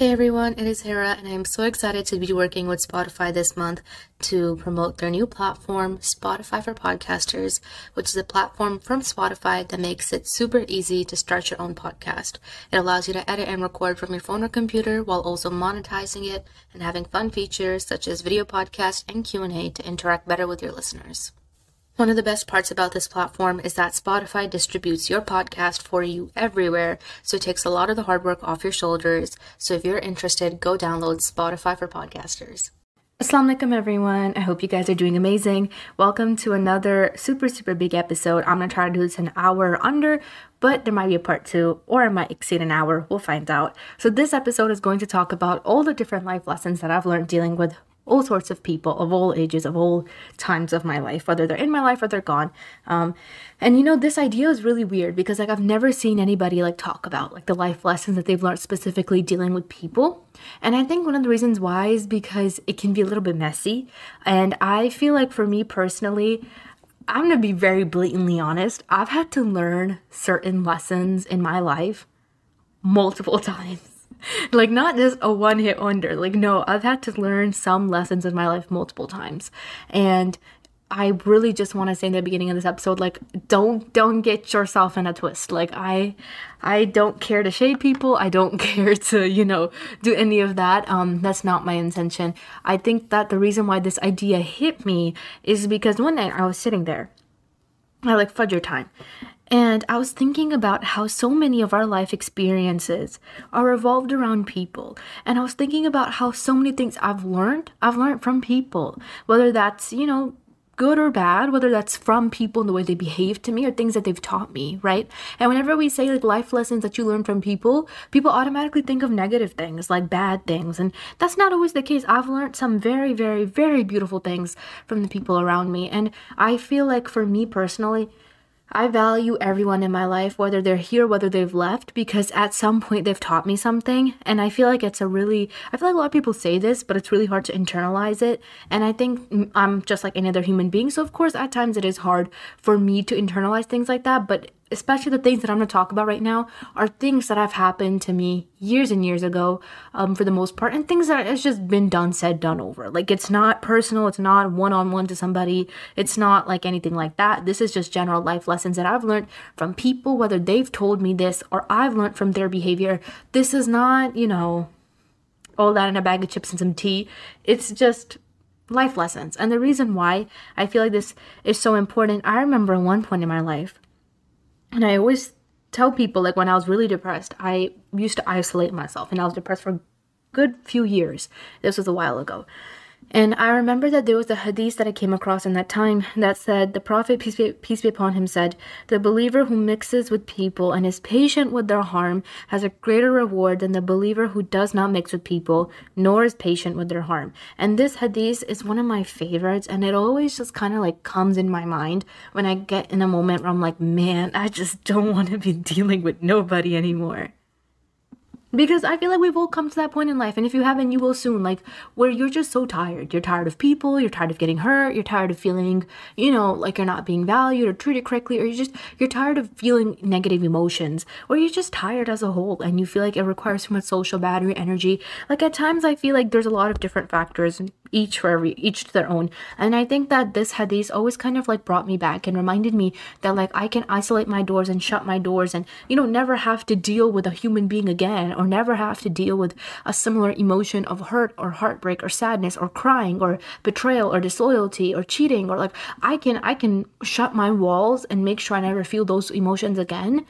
Hey everyone, it is Hera, and I am so excited to be working with Spotify this month to promote their new platform, Spotify for Podcasters, which is a platform from Spotify that makes it super easy to start your own podcast. It allows you to edit and record from your phone or computer while also monetizing it and having fun features such as video podcast and Q&A to interact better with your listeners. One of the best parts about this platform is that Spotify distributes your podcast for you everywhere, so it takes a lot of the hard work off your shoulders. So if you're interested, go download Spotify for Podcasters. Assalamu alaikum everyone. I hope you guys are doing amazing. Welcome to another super super big episode. I'm gonna try to do this an hour under, but there might be a part two or I might exceed an hour. We'll find out. So this episode is going to talk about all the different life lessons that I've learned dealing with all sorts of people of all ages, of all times of my life, whether they're in my life or they're gone. Um, and you know, this idea is really weird because like I've never seen anybody like talk about like the life lessons that they've learned specifically dealing with people. And I think one of the reasons why is because it can be a little bit messy. And I feel like for me personally, I'm gonna be very blatantly honest. I've had to learn certain lessons in my life multiple times. like not just a one hit wonder. Like no, I've had to learn some lessons in my life multiple times. And I really just want to say in the beginning of this episode like don't don't get yourself in a twist. Like I I don't care to shade people. I don't care to, you know, do any of that. Um that's not my intention. I think that the reason why this idea hit me is because one night I was sitting there I like fudge your time and I was thinking about how so many of our life experiences are revolved around people. And I was thinking about how so many things I've learned, I've learned from people, whether that's, you know, good or bad, whether that's from people and the way they behave to me or things that they've taught me, right? And whenever we say like life lessons that you learn from people, people automatically think of negative things, like bad things. And that's not always the case. I've learned some very, very, very beautiful things from the people around me. And I feel like for me personally, I value everyone in my life, whether they're here, whether they've left, because at some point they've taught me something. And I feel like it's a really, I feel like a lot of people say this, but it's really hard to internalize it. And I think I'm just like any other human being. So, of course, at times it is hard for me to internalize things like that. But especially the things that I'm going to talk about right now, are things that have happened to me years and years ago, um, for the most part, and things that has just been done, said, done over. Like it's not personal, it's not one on one to somebody, it's not like anything like that. This is just general life lessons that I've learned from people, whether they've told me this or I've learned from their behavior. This is not, you know, all that in a bag of chips and some tea. It's just life lessons. And the reason why I feel like this is so important, I remember one point in my life and I always tell people, like when I was really depressed, I used to isolate myself and I was depressed for a good few years. This was a while ago. And I remember that there was a hadith that I came across in that time that said, the Prophet, peace be, peace be upon him, said, The believer who mixes with people and is patient with their harm has a greater reward than the believer who does not mix with people nor is patient with their harm. And this hadith is one of my favorites, and it always just kind of like comes in my mind when I get in a moment where I'm like, man, I just don't want to be dealing with nobody anymore. Because I feel like we've all come to that point in life, and if you haven't, you will soon. Like, where you're just so tired. You're tired of people, you're tired of getting hurt, you're tired of feeling, you know, like you're not being valued or treated correctly, or you just, you're tired of feeling negative emotions, or you're just tired as a whole, and you feel like it requires too much social battery energy. Like, at times, I feel like there's a lot of different factors, each for every, each to their own. And I think that this hadith always kind of like brought me back and reminded me that, like, I can isolate my doors and shut my doors and, you know, never have to deal with a human being again or never have to deal with a similar emotion of hurt or heartbreak or sadness or crying or betrayal or disloyalty or cheating or like I can I can shut my walls and make sure I never feel those emotions again.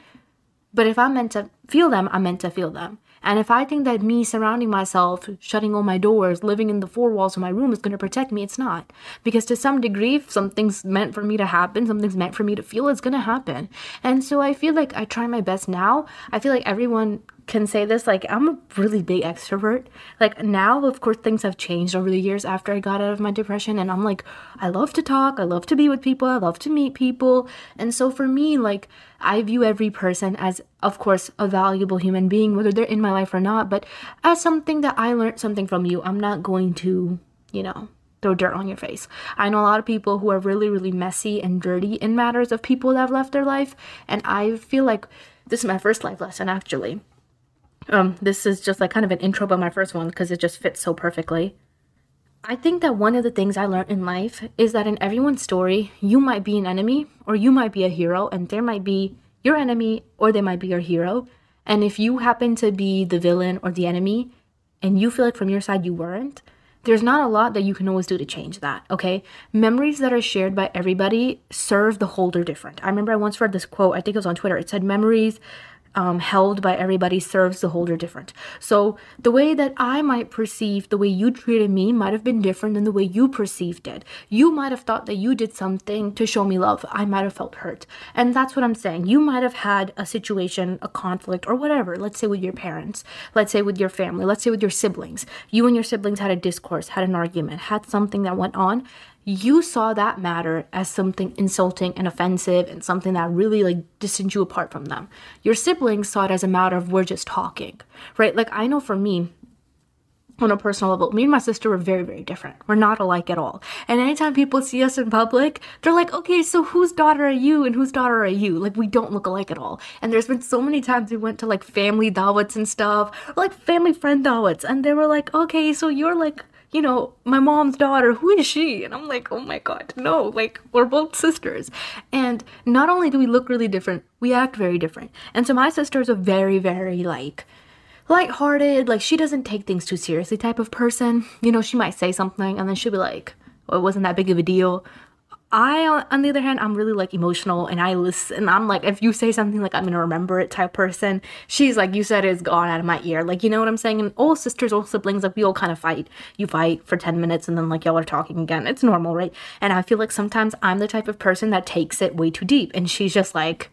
But if I'm meant to feel them, I'm meant to feel them. And if I think that me surrounding myself, shutting all my doors, living in the four walls of my room is going to protect me, it's not. Because to some degree, if something's meant for me to happen, something's meant for me to feel, it's going to happen. And so I feel like I try my best now. I feel like everyone can say this like i'm a really big extrovert like now of course things have changed over the years after i got out of my depression and i'm like i love to talk i love to be with people i love to meet people and so for me like i view every person as of course a valuable human being whether they're in my life or not but as something that i learned something from you i'm not going to you know throw dirt on your face. I know a lot of people who are really, really messy and dirty in matters of people that have left their life. And I feel like this is my first life lesson actually Um, this is just like kind of an intro but my first one because it just fits so perfectly. I think that one of the things I learned in life is that in everyone's story, you might be an enemy or you might be a hero, and there might be your enemy or they might be your hero. And if you happen to be the villain or the enemy and you feel like from your side you weren't, there's not a lot that you can always do to change that, okay? Memories that are shared by everybody serve the holder different. I remember I once read this quote, I think it was on Twitter. It said, Memories um, held by everybody serves the holder different. So the way that I might perceive the way you treated me might have been different than the way you perceived it. You might have thought that you did something to show me love. I might have felt hurt. And that's what I'm saying. You might have had a situation, a conflict, or whatever. Let's say with your parents, let's say with your family, let's say with your siblings. You and your siblings had a discourse, had an argument, had something that went on, you saw that matter as something insulting and offensive and something that really like distanced you apart from them. Your siblings saw it as a matter of we're just talking, right? Like I know for me, on a personal level, me and my sister were very, very different. We're not alike at all. And anytime people see us in public, they're like, okay, so whose daughter are you and whose daughter are you? Like, we don't look alike at all. And there's been so many times we went to like family dawats and stuff, like family friend dawats, and they were like, okay, so you're like you know, my mom's daughter, who is she? And I'm like, oh my god, no, like we're both sisters. And not only do we look really different, we act very different. And so my sister is a very, very like lighthearted, like she doesn't take things too seriously type of person. You know, she might say something and then she'll be like, well, it wasn't that big of a deal. I, on the other hand, I'm really like emotional and I listen. I'm like, if you say something like I'm gonna remember it type person, she's like, you said it's gone out of my ear. Like, you know what I'm saying? And all sisters, all siblings, like we all kind of fight. You fight for 10 minutes and then like y'all are talking again. It's normal, right? And I feel like sometimes I'm the type of person that takes it way too deep and she's just like,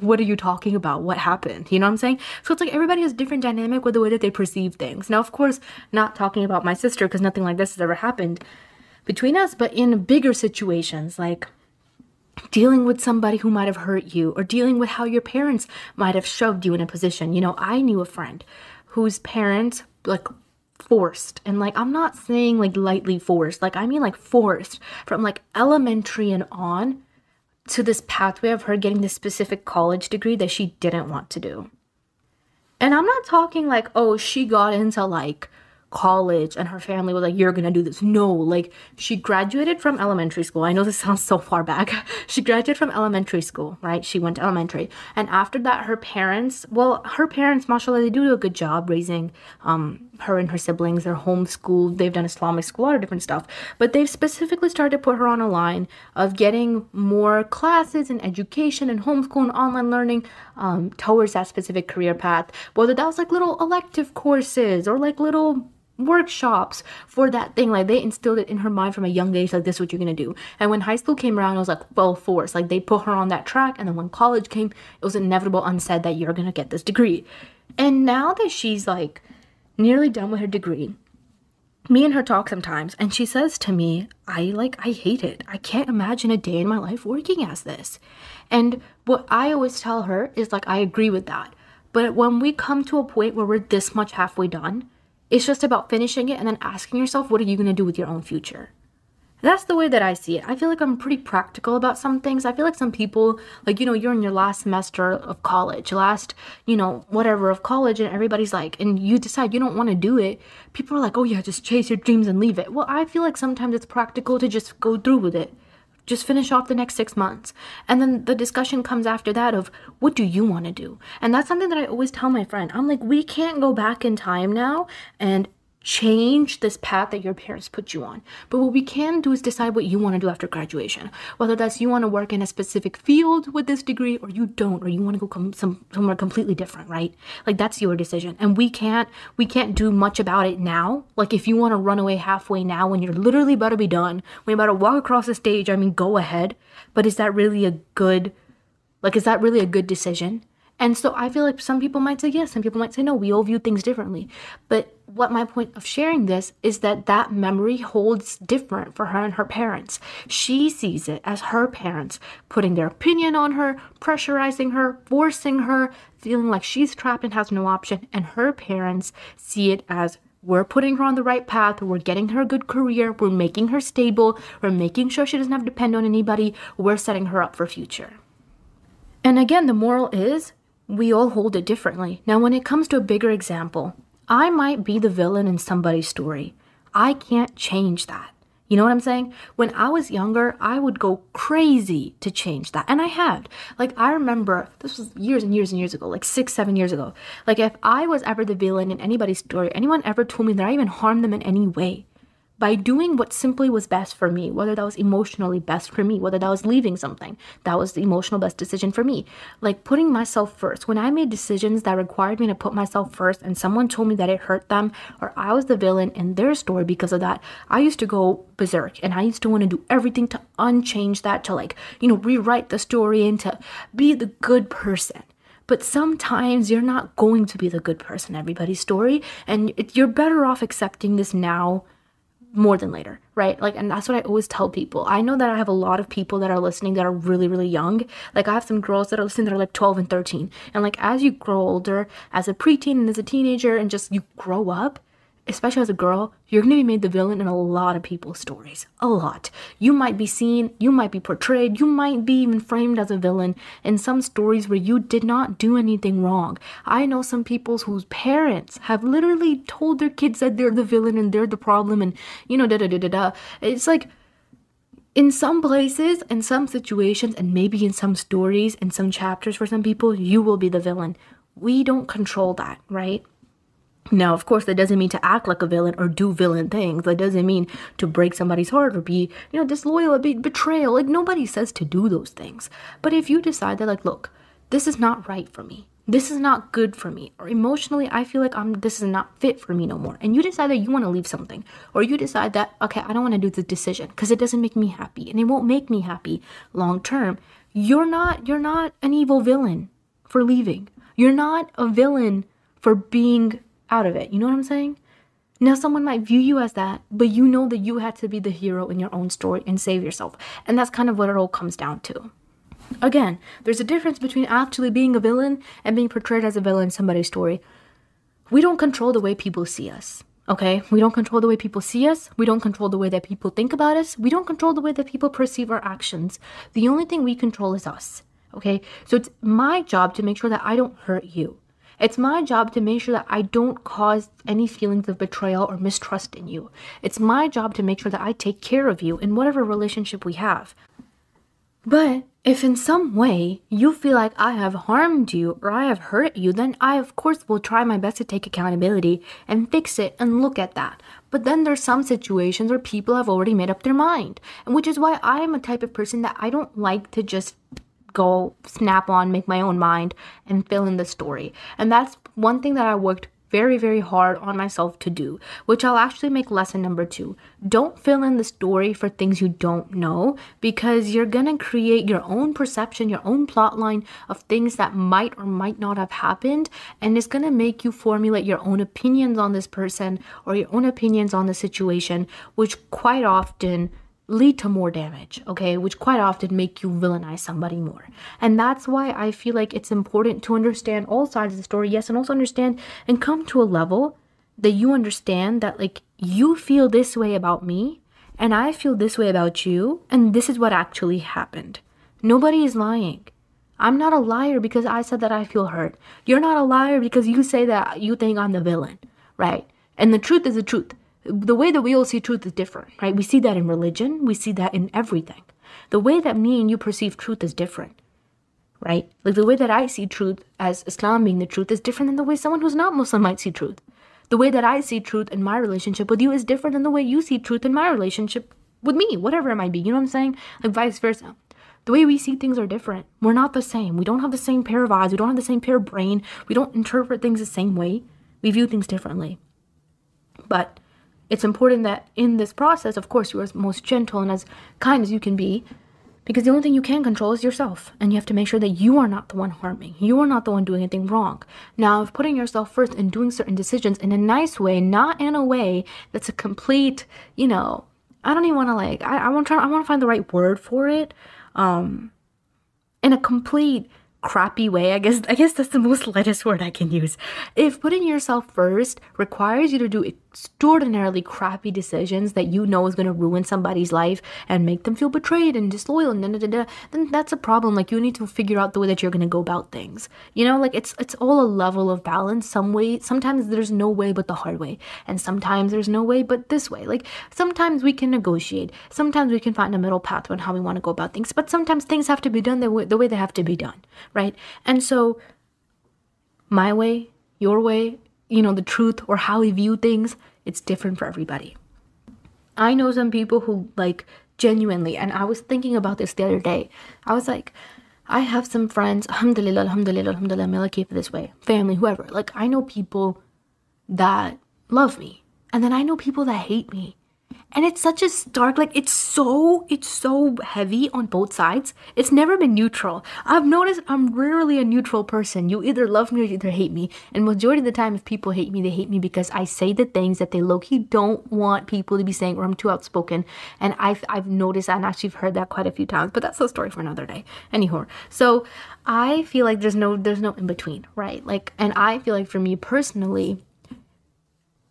what are you talking about? What happened? You know what I'm saying? So it's like everybody has different dynamic with the way that they perceive things. Now, of course, not talking about my sister because nothing like this has ever happened between us, but in bigger situations like dealing with somebody who might have hurt you or dealing with how your parents might have shoved you in a position. You know, I knew a friend whose parents like forced and like I'm not saying like lightly forced, like I mean like forced from like elementary and on to this pathway of her getting this specific college degree that she didn't want to do. And I'm not talking like, oh, she got into like college and her family was like you're gonna do this. No like she graduated from elementary school. I know this sounds so far back. She graduated from elementary school right? She went to elementary. And after that her parents well her parents mashallah they do a good job raising um her and her siblings. They're homeschooled. They've done islamic school a lot of different stuff. But they've specifically started to put her on a line of getting more classes and education and homeschool and online learning um, towards that specific career path. Whether that was like little elective courses or like little workshops for that thing. Like they instilled it in her mind from a young age, like this is what you're gonna do. And when high school came around, I was like well, force. Like they put her on that track, and then when college came, it was inevitable, unsaid that you're gonna get this degree. And now that she's like nearly done with her degree, me and her talk sometimes, and she says to me, I like, I hate it. I can't imagine a day in my life working as this. And what I always tell her is like, I agree with that. But when we come to a point where we're this much halfway done, it's just about finishing it and then asking yourself, what are you going to do with your own future? That's the way that I see it. I feel like I'm pretty practical about some things. I feel like some people, like, you know, you're in your last semester of college, last, you know, whatever of college, and everybody's like, and you decide you don't want to do it. People are like, oh, yeah, just chase your dreams and leave it. Well, I feel like sometimes it's practical to just go through with it just finish off the next six months. And then the discussion comes after that of what do you want to do? And that's something that I always tell my friend. I'm like, we can't go back in time now and change this path that your parents put you on. But what we can do is decide what you want to do after graduation. Whether that's you want to work in a specific field with this degree or you don't or you want to go com- some somewhere completely different, right? Like that's your decision. And we can't we can't do much about it now. Like if you want to run away halfway now when you're literally about to be done, when you're about to walk across the stage, I mean go ahead. But is that really a good like is that really a good decision? And so I feel like some people might say yes, some people might say no. We all view things differently. But what my point of sharing this is that that memory holds different for her and her parents. She sees it as her parents putting their opinion on her, pressurizing her, forcing her, feeling like she's trapped and has no option. And her parents see it as we're putting her on the right path. We're getting her a good career. We're making her stable. We're making sure she doesn't have to depend on anybody. We're setting her up for future. And again, the moral is we all hold it differently. Now, when it comes to a bigger example, I might be the villain in somebody's story. I can't change that. You know what I'm saying? When I was younger, I would go crazy to change that. And I had. Like, I remember, this was years and years and years ago, like six, seven years ago. Like, if I was ever the villain in anybody's story, anyone ever told me that I even harmed them in any way, by doing what simply was best for me, whether that was emotionally best for me, whether that was leaving something, that was the emotional best decision for me. Like putting myself first. When I made decisions that required me to put myself first and someone told me that it hurt them or I was the villain in their story because of that, I used to go berserk and I used to want to do everything to unchange that, to like, you know, rewrite the story and to be the good person. But sometimes you're not going to be the good person everybody's story, and you're better off accepting this now more than later, right? Like, and that's what I always tell people. I know that I have a lot of people that are listening that are really, really young. Like, I have some girls that are listening that are like 12 and 13. And like, as you grow older, as a preteen and as a teenager, and just you grow up, especially as a girl, you're gonna be made the villain in a lot of people's stories. A lot. You might be seen, you might be portrayed, you might be even framed as a villain in some stories where you did not do anything wrong. I know some people whose parents have literally told their kids that they're the villain and they're the problem, and you know, da da da da da. It's like, in some places, in some situations, and maybe in some stories, and some chapters for some people, you will be the villain. We don't control that, right? Now, of course, that doesn't mean to act like a villain or do villain things. That doesn't mean to break somebody's heart or be, you know, disloyal be betrayal. Like, nobody says to do those things. But if you decide that, like, look, this is not right for me. This is not good for me. Or emotionally, I feel like I'm this is not fit for me no more. And you decide that you want to leave something. Or you decide that, okay, I don't want to do the decision because it doesn't make me happy and it won't make me happy long term. You're not you're not an evil villain for leaving. You're not a villain for being out of it. You know what I'm saying? Now, someone might view you as that, but you know that you had to be the hero in your own story and save yourself. And that's kind of what it all comes down to. Again, there's a difference between actually being a villain and being portrayed as a villain in somebody's story. We don't control the way people see us. Okay? We don't control the way people see us. We don't control the way that people think about us. We don't control the way that people perceive our actions. The only thing we control is us. Okay? So it's my job to make sure that I don't hurt you. It's my job to make sure that I don't cause any feelings of betrayal or mistrust in you. It's my job to make sure that I take care of you in whatever relationship we have. But if in some way you feel like I have harmed you or I have hurt you, then I of course will try my best to take accountability and fix it and look at that. But then there's some situations where people have already made up their mind, and which is why I am a type of person that I don't like to just go snap on, make my own mind, and fill in the story. And that's one thing that I worked very, very hard on myself to do, which I'll actually make lesson number two. Don't fill in the story for things you don't know because you're gonna create your own perception, your own plot line of things that might or might not have happened, and it's gonna make you formulate your own opinions on this person or your own opinions on the situation, which quite often lead to more damage, okay, which quite often make you villainize somebody more. And that's why I feel like it's important to understand all sides of the story, yes, and also understand and come to a level that you understand that like you feel this way about me and I feel this way about you, and this is what actually happened. Nobody is lying. I'm not a liar because I said that I feel hurt. You're not a liar because you say that you think I'm the villain, right? And the truth is the truth the way that we all see truth is different, right? We see that in religion, we see that in everything. The way that me and you perceive truth is different, right? Like the way that I see truth as Islam being the truth is different than the way someone who's not Muslim might see truth. The way that I see truth in my relationship with you is different than the way you see truth in my relationship with me, whatever it might be. You know what I'm saying? Like vice versa. The way we see things are different. We're not the same. We don't have the same pair of eyes. We don't have the same pair of brain. We don't interpret things the same way. We view things differently. But it's important that in this process, of course, you are as most gentle and as kind as you can be, because the only thing you can control is yourself. And you have to make sure that you are not the one harming. You are not the one doing anything wrong. Now, if putting yourself first and doing certain decisions in a nice way, not in a way that's a complete, you know, I don't even want to like, I, I want to try, I want to find the right word for it. Um, in a complete crappy way. I guess I guess that's the most lightest word I can use. If putting yourself first requires you to do extraordinarily crappy decisions that you know is going to ruin somebody's life and make them feel betrayed and disloyal and da, da, da, then that's a problem. Like you need to figure out the way that you're going to go about things. You know like it's it's all a level of balance. Some way sometimes there's no way but the hard way and sometimes there's no way but this way. Like sometimes we can negotiate. Sometimes we can find a middle path on how we want to go about things but sometimes things have to be done the way, the way they have to be done right? And so my way your way you know, the truth or how we view things, it's different for everybody. I know some people who like genuinely, and I was thinking about this the other day. I was like, I have some friends, alhamdulillah, alhamdulillah, alhamdulillah, keep it this way, family, whoever. Like, I know people that love me, and then I know people that hate me and it's such a stark like it's so it's so heavy on both sides. It's never been neutral. I've noticed i'm rarely a neutral person. You either love me or you either hate me. And majority of the time if people hate me they hate me because i say the things that they low-key don't want people to be saying or i'm too outspoken. And i've i've noticed that and actually heard that quite a few times but that's a story for another day. Anyhow so i feel like there's no there's no in between right? Like and i feel like for me personally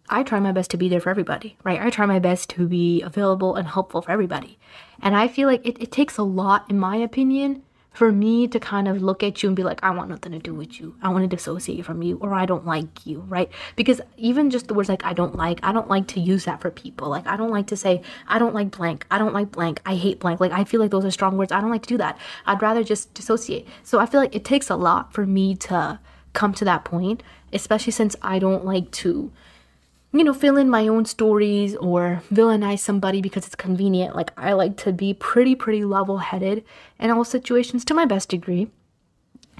I try my best to be there for everybody, right? I try my best to be available and helpful for everybody. And I feel like it, it takes a lot, in my opinion, for me to kind of look at you and be like, I want nothing to do with you. I want to dissociate from you or I don't like you, right? Because even just the words like I don't like, I don't like to use that for people. Like I don't like to say, I don't like blank, I don't like blank, I hate blank. Like I feel like those are strong words. I don't like to do that. I'd rather just dissociate. So I feel like it takes a lot for me to come to that point, especially since I don't like to you know, fill in my own stories or villainize somebody because it's convenient. Like, I like to be pretty, pretty level headed in all situations to my best degree,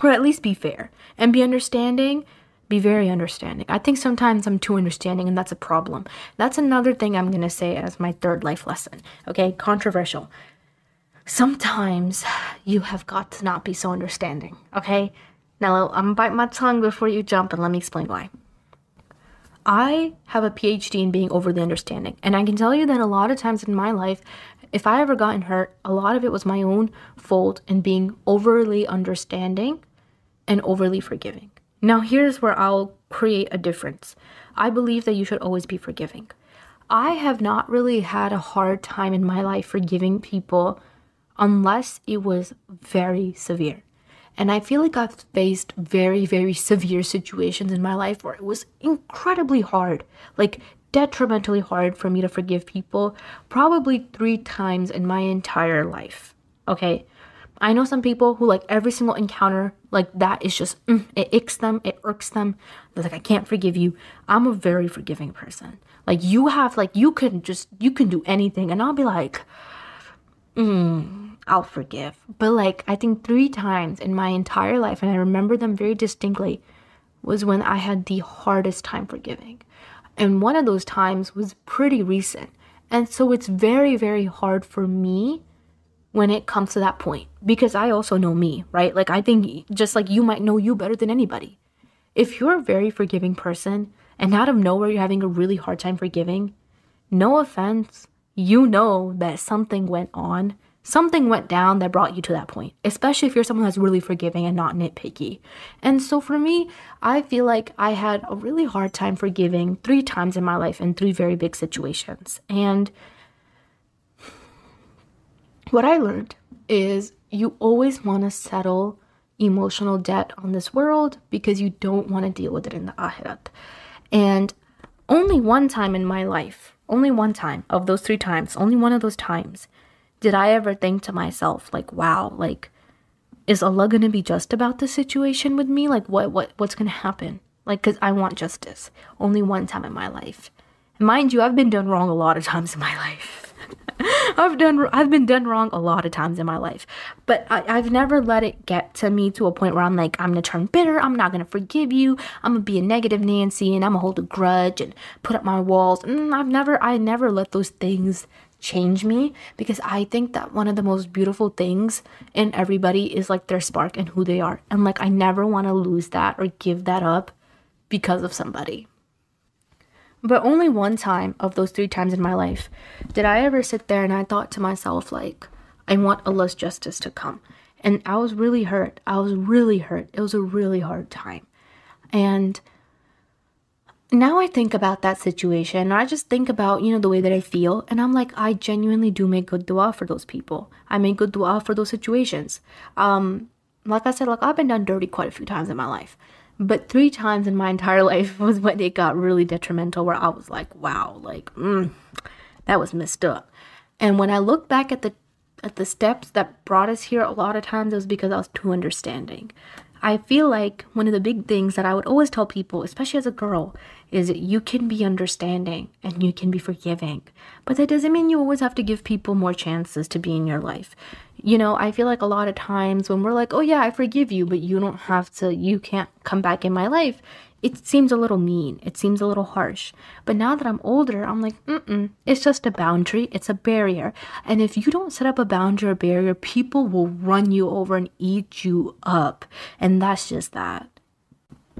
or at least be fair and be understanding. Be very understanding. I think sometimes I'm too understanding, and that's a problem. That's another thing I'm gonna say as my third life lesson. Okay, controversial. Sometimes you have got to not be so understanding. Okay, now I'm gonna bite my tongue before you jump, and let me explain why. I have a PhD in being overly understanding. And I can tell you that a lot of times in my life, if I ever gotten hurt, a lot of it was my own fault in being overly understanding and overly forgiving. Now, here's where I'll create a difference. I believe that you should always be forgiving. I have not really had a hard time in my life forgiving people unless it was very severe. And I feel like I've faced very, very severe situations in my life where it was incredibly hard, like detrimentally hard for me to forgive people, probably three times in my entire life. Okay. I know some people who like every single encounter like that is just mm, it icks them, it irks them. They're like, I can't forgive you. I'm a very forgiving person. Like you have like you can just you can do anything, and I'll be like, mm, I'll forgive. But like I think 3 times in my entire life and I remember them very distinctly was when I had the hardest time forgiving. And one of those times was pretty recent. And so it's very very hard for me when it comes to that point because I also know me, right? Like I think just like you might know you better than anybody. If you're a very forgiving person and out of nowhere you're having a really hard time forgiving, no offense, you know that something went on something went down that brought you to that point, especially if you're someone that's really forgiving and not nitpicky. And so for me, I feel like I had a really hard time forgiving three times in my life in three very big situations. And what I learned is you always want to settle emotional debt on this world because you don't want to deal with it in the akhirat. And only one time in my life, only one time of those three times, only one of those times did I ever think to myself, like, wow, like, is Allah gonna be just about this situation with me? Like, what, what, what's gonna happen? Like, cause I want justice. Only one time in my life. And mind you, I've been done wrong a lot of times in my life. I've done, I've been done wrong a lot of times in my life, but I, I've never let it get to me to a point where I'm like, I'm gonna turn bitter. I'm not gonna forgive you. I'm gonna be a negative Nancy, and I'm gonna hold a grudge and put up my walls. Mm, I've never, I never let those things change me because I think that one of the most beautiful things in everybody is like their spark and who they are. And like I never want to lose that or give that up because of somebody. But only one time of those three times in my life did I ever sit there and I thought to myself, like, I want Allah's justice to come. And I was really hurt. I was really hurt. It was a really hard time. And now I think about that situation, I just think about, you know, the way that I feel, and I'm like, I genuinely do make good dua for those people. I make good dua for those situations. Um, like I said, like I've been done dirty quite a few times in my life. But three times in my entire life was when it got really detrimental, where I was like, wow, like, mm, that was messed up. And when I look back at the at the steps that brought us here, a lot of times it was because I was too understanding. I feel like one of the big things that I would always tell people, especially as a girl, is that you can be understanding and you can be forgiving. But that doesn't mean you always have to give people more chances to be in your life. You know, I feel like a lot of times when we're like, oh yeah, I forgive you, but you don't have to, you can't come back in my life, it seems a little mean. It seems a little harsh. But now that I'm older, I'm like, "Mm mm it's just a boundary. It's a barrier. And if you don't set up a boundary or barrier, people will run you over and eat you up. And that's just that.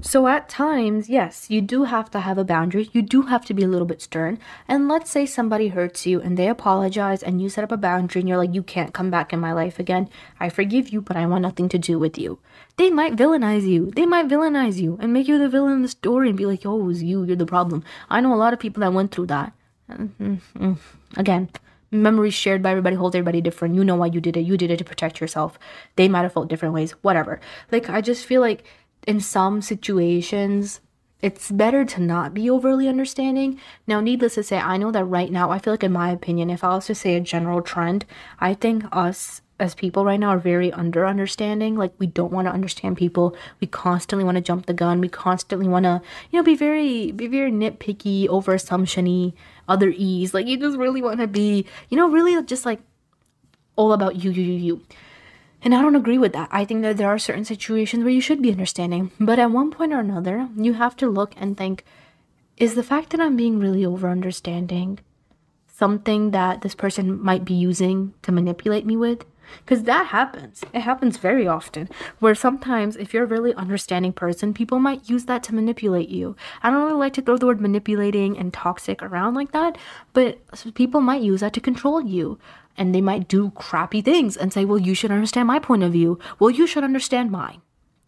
So at times, yes, you do have to have a boundary. You do have to be a little bit stern. And let's say somebody hurts you and they apologize and you set up a boundary and you're like, you can't come back in my life again. I forgive you, but I want nothing to do with you. They might villainize you. They might villainize you and make you the villain in the story and be like, oh, it was you. You're the problem. I know a lot of people that went through that. Mm-hmm. Again, memories shared by everybody holds everybody different. You know why you did it. You did it to protect yourself. They might have felt different ways. Whatever. Like, I just feel like in some situations, it's better to not be overly understanding. Now, needless to say, I know that right now, I feel like, in my opinion, if I was to say a general trend, I think us as people right now are very under understanding. Like, we don't want to understand people. We constantly want to jump the gun. We constantly want to, you know, be very, be very nitpicky, over assumptiony, other ease. Like, you just really want to be, you know, really just like all about you, you, you, you. And I don't agree with that. I think that there are certain situations where you should be understanding. But at one point or another, you have to look and think is the fact that I'm being really over understanding something that this person might be using to manipulate me with? Because that happens. It happens very often. Where sometimes, if you're a really understanding person, people might use that to manipulate you. I don't really like to throw the word manipulating and toxic around like that, but people might use that to control you and they might do crappy things and say, well, you should understand my point of view. Well, you should understand mine.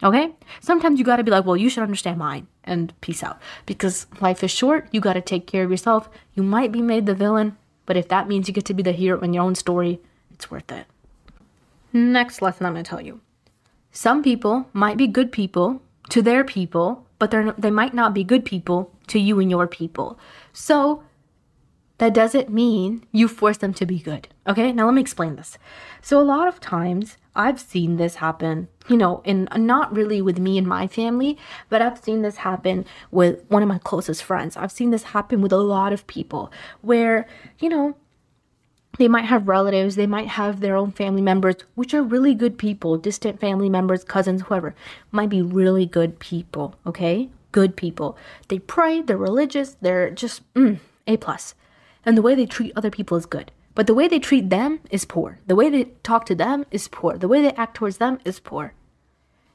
Okay? Sometimes you gotta be like, well, you should understand mine and peace out. Because life is short, you gotta take care of yourself. You might be made the villain, but if that means you get to be the hero in your own story, it's worth it. Next lesson I'm gonna tell you. Some people might be good people to their people, but they might not be good people to you and your people. So that doesn't mean you force them to be good. Okay, now let me explain this. So, a lot of times I've seen this happen, you know, in not really with me and my family, but I've seen this happen with one of my closest friends. I've seen this happen with a lot of people where, you know, they might have relatives, they might have their own family members, which are really good people, distant family members, cousins, whoever, might be really good people, okay? Good people. They pray, they're religious, they're just mm, A plus and the way they treat other people is good. But the way they treat them is poor. The way they talk to them is poor. The way they act towards them is poor.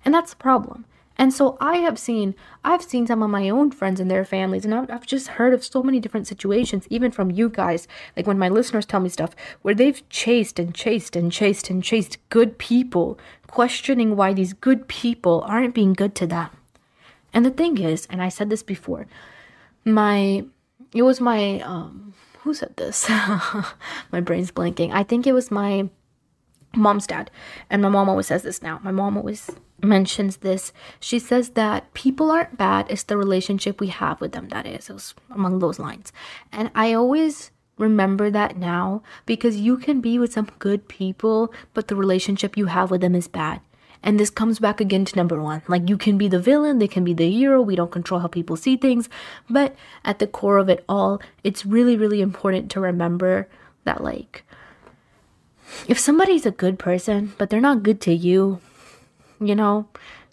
And that's the problem. And so I have seen, I've seen some of my own friends and their families, and I've, I've just heard of so many different situations, even from you guys, like when my listeners tell me stuff, where they've chased and chased and chased and chased good people, questioning why these good people aren't being good to them. And the thing is, and I said this before, my, it was my, um, who said this? my brain's blanking. I think it was my mom's dad. And my mom always says this now. My mom always mentions this. She says that people aren't bad, it's the relationship we have with them that is. It was among those lines. And I always remember that now because you can be with some good people, but the relationship you have with them is bad. And this comes back again to number one. Like, you can be the villain, they can be the hero. We don't control how people see things. But at the core of it all, it's really, really important to remember that, like, if somebody's a good person, but they're not good to you, you know,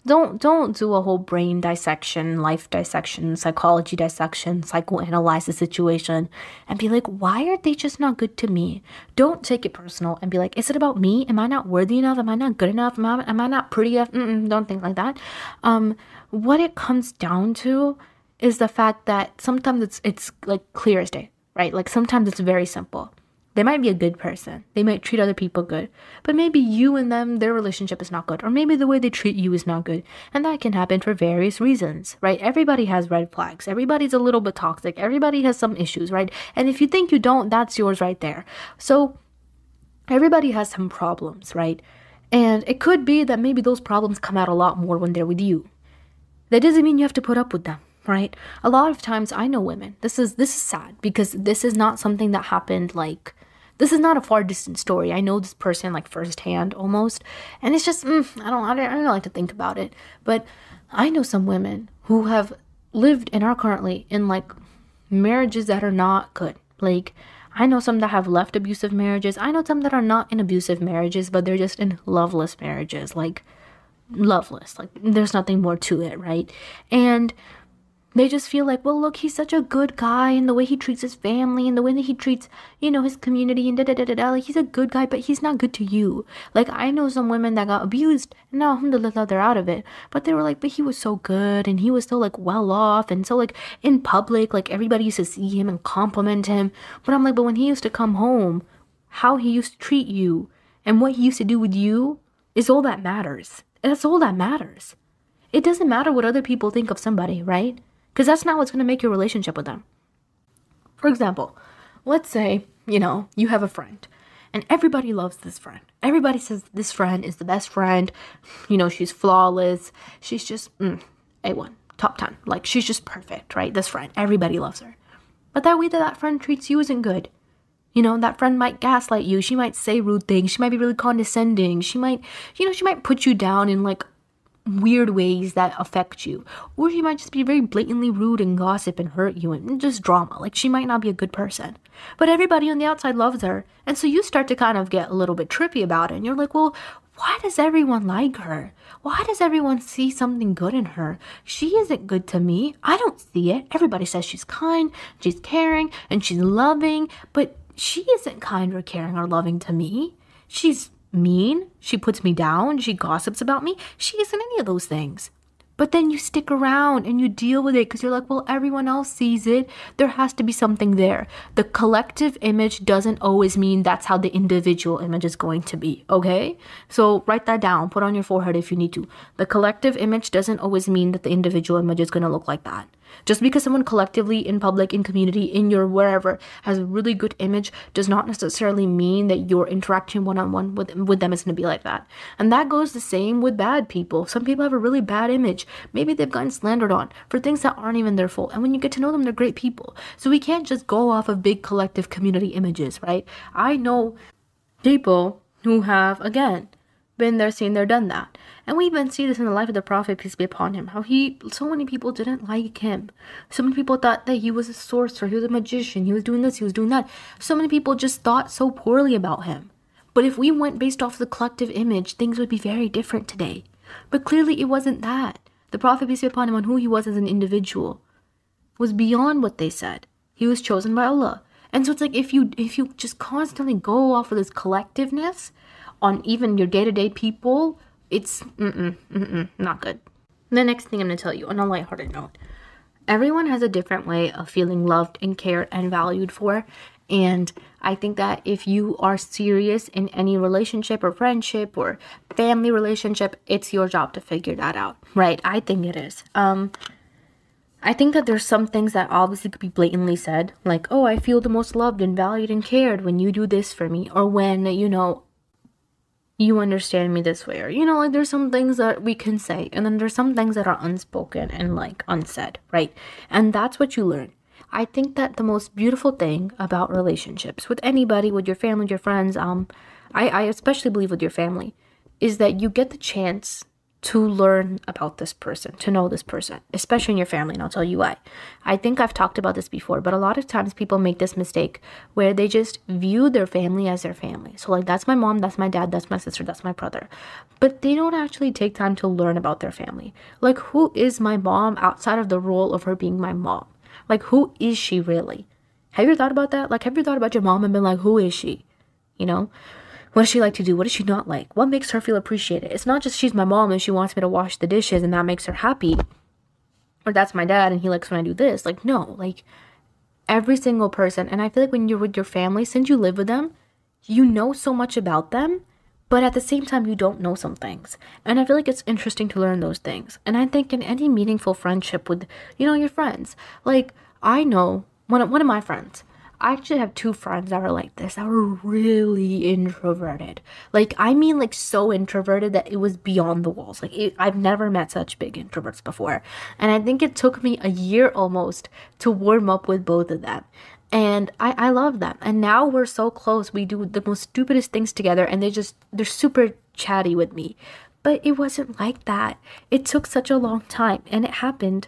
don't don't do a whole brain dissection, life dissection, psychology dissection, psychoanalyze the situation and be like, why are they just not good to me? Don't take it personal and be like, is it about me? Am I not worthy enough? Am I not good enough? Am I, am I not pretty enough? Mm-mm, don't think like that. Um, what it comes down to is the fact that sometimes it's it's like clear as day, right? Like sometimes it's very simple. They might be a good person. They might treat other people good. But maybe you and them, their relationship is not good. Or maybe the way they treat you is not good. And that can happen for various reasons, right? Everybody has red flags. Everybody's a little bit toxic. Everybody has some issues, right? And if you think you don't, that's yours right there. So everybody has some problems, right? And it could be that maybe those problems come out a lot more when they're with you. That doesn't mean you have to put up with them right a lot of times i know women this is this is sad because this is not something that happened like this is not a far distant story. I know this person like firsthand almost, and it's just mm, I don't I don't, I don't like to think about it. But I know some women who have lived and are currently in like marriages that are not good. Like I know some that have left abusive marriages. I know some that are not in abusive marriages, but they're just in loveless marriages. Like loveless. Like there's nothing more to it, right? And they just feel like, well, look, he's such a good guy, and the way he treats his family, and the way that he treats, you know, his community, and da da da da da. Like, he's a good guy, but he's not good to you. Like, I know some women that got abused, and now, alhamdulillah, they're out of it. But they were like, but he was so good, and he was so, like, well off, and so, like, in public, like, everybody used to see him and compliment him. But I'm like, but when he used to come home, how he used to treat you, and what he used to do with you, is all that matters. That's all that matters. It doesn't matter what other people think of somebody, right? Because that's not what's going to make your relationship with them. For example, let's say, you know, you have a friend and everybody loves this friend. Everybody says this friend is the best friend. You know, she's flawless. She's just mm, A1, top 10. Like, she's just perfect, right? This friend. Everybody loves her. But that way that that friend treats you isn't good. You know, that friend might gaslight you. She might say rude things. She might be really condescending. She might, you know, she might put you down in like weird ways that affect you. Or she might just be very blatantly rude and gossip and hurt you and just drama. Like she might not be a good person. But everybody on the outside loves her. And so you start to kind of get a little bit trippy about it. And you're like, well, why does everyone like her? Why does everyone see something good in her? She isn't good to me. I don't see it. Everybody says she's kind, she's caring, and she's loving, but she isn't kind or caring or loving to me. She's mean, she puts me down, she gossips about me. She isn't any of those things. But then you stick around and you deal with it because you're like, well, everyone else sees it. There has to be something there. The collective image doesn't always mean that's how the individual image is going to be, okay? So write that down, put on your forehead if you need to. The collective image doesn't always mean that the individual image is going to look like that. Just because someone collectively in public, in community, in your wherever has a really good image does not necessarily mean that your interaction one on one with with them is going to be like that. And that goes the same with bad people. Some people have a really bad image. Maybe they've gotten slandered on for things that aren't even their fault. And when you get to know them, they're great people. So we can't just go off of big collective community images, right? I know people who have again been there, seen there, done that. And we even see this in the life of the Prophet, peace be upon him, how he, so many people didn't like him. So many people thought that he was a sorcerer, he was a magician, he was doing this, he was doing that. So many people just thought so poorly about him. But if we went based off the collective image, things would be very different today. But clearly it wasn't that. The Prophet, peace be upon him, on who he was as an individual, was beyond what they said. He was chosen by Allah. And so it's like if you if you just constantly go off of this collectiveness, on even your day to day people, it's mm-mm, mm-mm, not good. The next thing I'm going to tell you on a lighthearted note everyone has a different way of feeling loved and cared and valued for. And I think that if you are serious in any relationship or friendship or family relationship, it's your job to figure that out, right? I think it is. Um, I think that there's some things that obviously could be blatantly said, like, oh, I feel the most loved and valued and cared when you do this for me, or when, you know, you understand me this way or you know like there's some things that we can say and then there's some things that are unspoken and like unsaid right? And that's what you learn. I think that the most beautiful thing about relationships with anybody with your family your friends um i i especially believe with your family is that you get the chance to learn about this person, to know this person, especially in your family, and I'll tell you why. I think I've talked about this before, but a lot of times people make this mistake where they just view their family as their family. So, like, that's my mom, that's my dad, that's my sister, that's my brother. But they don't actually take time to learn about their family. Like, who is my mom outside of the role of her being my mom? Like, who is she really? Have you thought about that? Like, have you thought about your mom and been like, who is she? You know? What does she like to do? What does she not like? What makes her feel appreciated? It's not just she's my mom and she wants me to wash the dishes and that makes her happy. Or that's my dad and he likes when I do this. Like, no, like, every single person. And I feel like when you're with your family, since you live with them, you know so much about them, but at the same time, you don't know some things. And I feel like it's interesting to learn those things. And I think in any meaningful friendship with, you know, your friends, like I know one of, one of my friends, I actually have two friends that are like this that were really introverted. Like I mean like so introverted that it was beyond the walls. Like it, I've never met such big introverts before. And I think it took me a year almost to warm up with both of them. And I, I love them. And now we're so close. We do the most stupidest things together and they just they're super chatty with me. But it wasn't like that. It took such a long time and it happened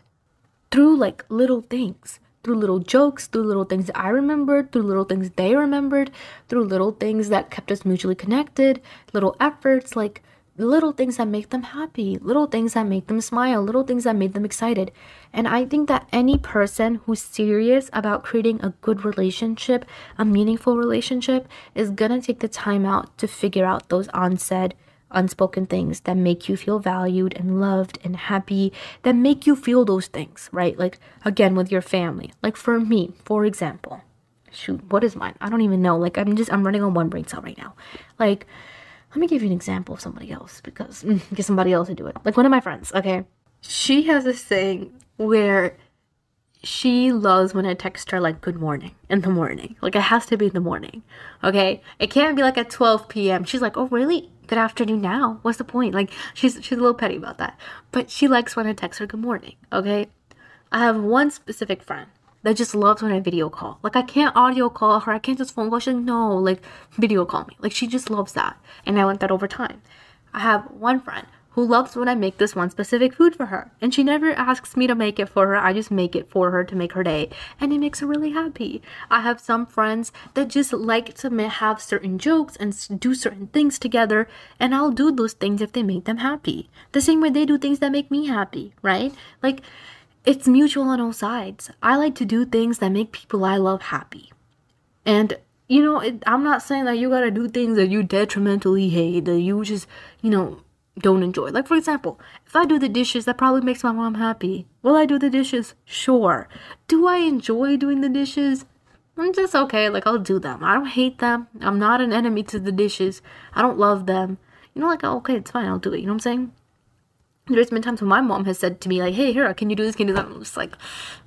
through like little things through little jokes, through little things that I remembered, through little things they remembered, through little things that kept us mutually connected, little efforts, like little things that make them happy, little things that make them smile, little things that made them excited. And I think that any person who's serious about creating a good relationship, a meaningful relationship, is gonna take the time out to figure out those unsaid unspoken things that make you feel valued and loved and happy, that make you feel those things, right? Like, again, with your family. Like, for me, for example, shoot, what is mine? I don't even know. Like, I'm just, I'm running on one brain cell right now. Like, let me give you an example of somebody else because mm, get somebody else to do it. Like, one of my friends, okay? She has this thing where she loves when I text her like good morning in the morning. Like it has to be in the morning. Okay? It can't be like at 12 p.m. She's like, "Oh, really? Good afternoon now. What's the point? Like she's she's a little petty about that. But she likes when I text her good morning, okay? I have one specific friend that just loves when I video call. Like I can't audio call her, I can't just phone call. She's like, no, like video call me. Like she just loves that. And I learned that over time. I have one friend who loves when I make this one specific food for her. And she never asks me to make it for her. I just make it for her to make her day. And it makes her really happy. I have some friends that just like to have certain jokes and do certain things together. And I'll do those things if they make them happy. The same way they do things that make me happy, right? Like, it's mutual on all sides. I like to do things that make people I love happy. And you know, it, I'm not saying that you gotta do things that you detrimentally hate, that you just, you know, don't enjoy. Like, for example, if I do the dishes, that probably makes my mom happy. Will I do the dishes? Sure. Do I enjoy doing the dishes? I'm just okay. Like, I'll do them. I don't hate them. I'm not an enemy to the dishes. I don't love them. You know, like, oh, okay, it's fine. I'll do it. You know what I'm saying? There's been times when my mom has said to me, like, hey, Hira, can you do this? Can you do that? I'm just like,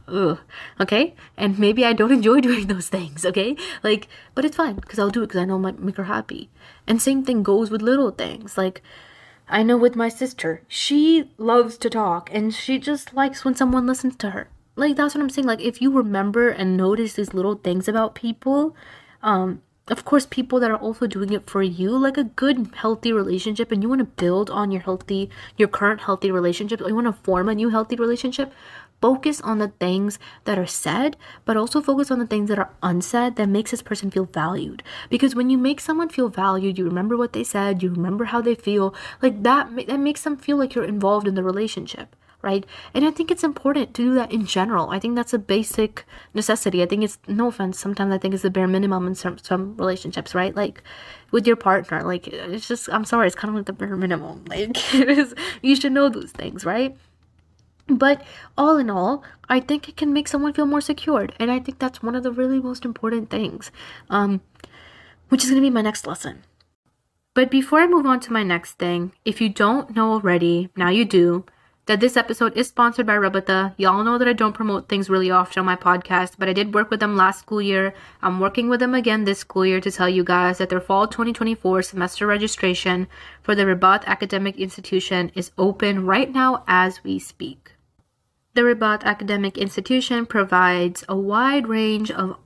ugh. Okay? And maybe I don't enjoy doing those things, okay? Like, but it's fine because I'll do it because I know it might make her happy. And same thing goes with little things. Like, I know with my sister, she loves to talk and she just likes when someone listens to her. Like that's what I'm saying. Like if you remember and notice these little things about people, um, of course people that are also doing it for you, like a good healthy relationship and you want to build on your healthy your current healthy relationship, or you want to form a new healthy relationship, focus on the things that are said, but also focus on the things that are unsaid that makes this person feel valued. Because when you make someone feel valued, you remember what they said, you remember how they feel, like that that makes them feel like you're involved in the relationship right? And I think it's important to do that in general. I think that's a basic necessity. I think it's no offense. Sometimes I think it's the bare minimum in some some relationships, right? Like with your partner, like it's just I'm sorry, it's kind of like the bare minimum. Like it is, you should know those things, right? But all in all, I think it can make someone feel more secured. And I think that's one of the really most important things, um, which is going to be my next lesson. But before I move on to my next thing, if you don't know already, now you do, that this episode is sponsored by Rabata. Y'all know that I don't promote things really often on my podcast, but I did work with them last school year. I'm working with them again this school year to tell you guys that their fall 2024 semester registration for the Ribaat Academic Institution is open right now as we speak. The Ribaat Academic Institution provides a wide range of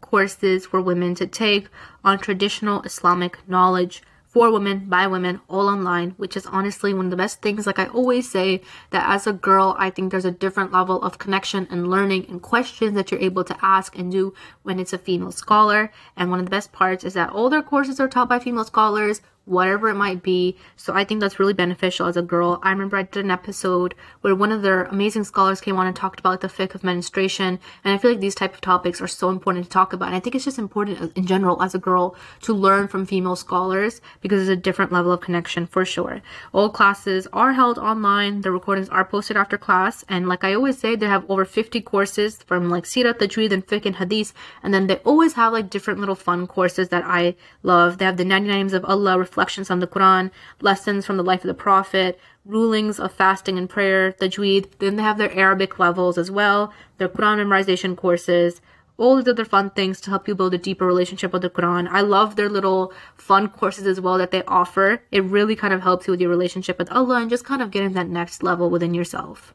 courses for women to take on traditional Islamic knowledge for women, by women, all online, which is honestly one of the best things. Like I always say, that as a girl, I think there's a different level of connection and learning and questions that you're able to ask and do when it's a female scholar. And one of the best parts is that all their courses are taught by female scholars whatever it might be. So I think that's really beneficial as a girl. I remember I did an episode where one of their amazing scholars came on and talked about the fiqh of menstruation. And I feel like these type of topics are so important to talk about. And I think it's just important uh, in general as a girl to learn from female scholars because it's a different level of connection for sure. All classes are held online. The recordings are posted after class. And like I always say, they have over 50 courses from like Sirat, Tajweed, and Fiqh and Hadith. And then they always have like different little fun courses that I love. They have the 99 names of Allah, reflections on the Quran, lessons from the life of the Prophet, rulings of fasting and prayer, tajweed. Then they have their Arabic levels as well, their Quran memorization courses, all these other fun things to help you build a deeper relationship with the Quran. I love their little fun courses as well that they offer. It really kind of helps you with your relationship with Allah and just kind of getting that next level within yourself.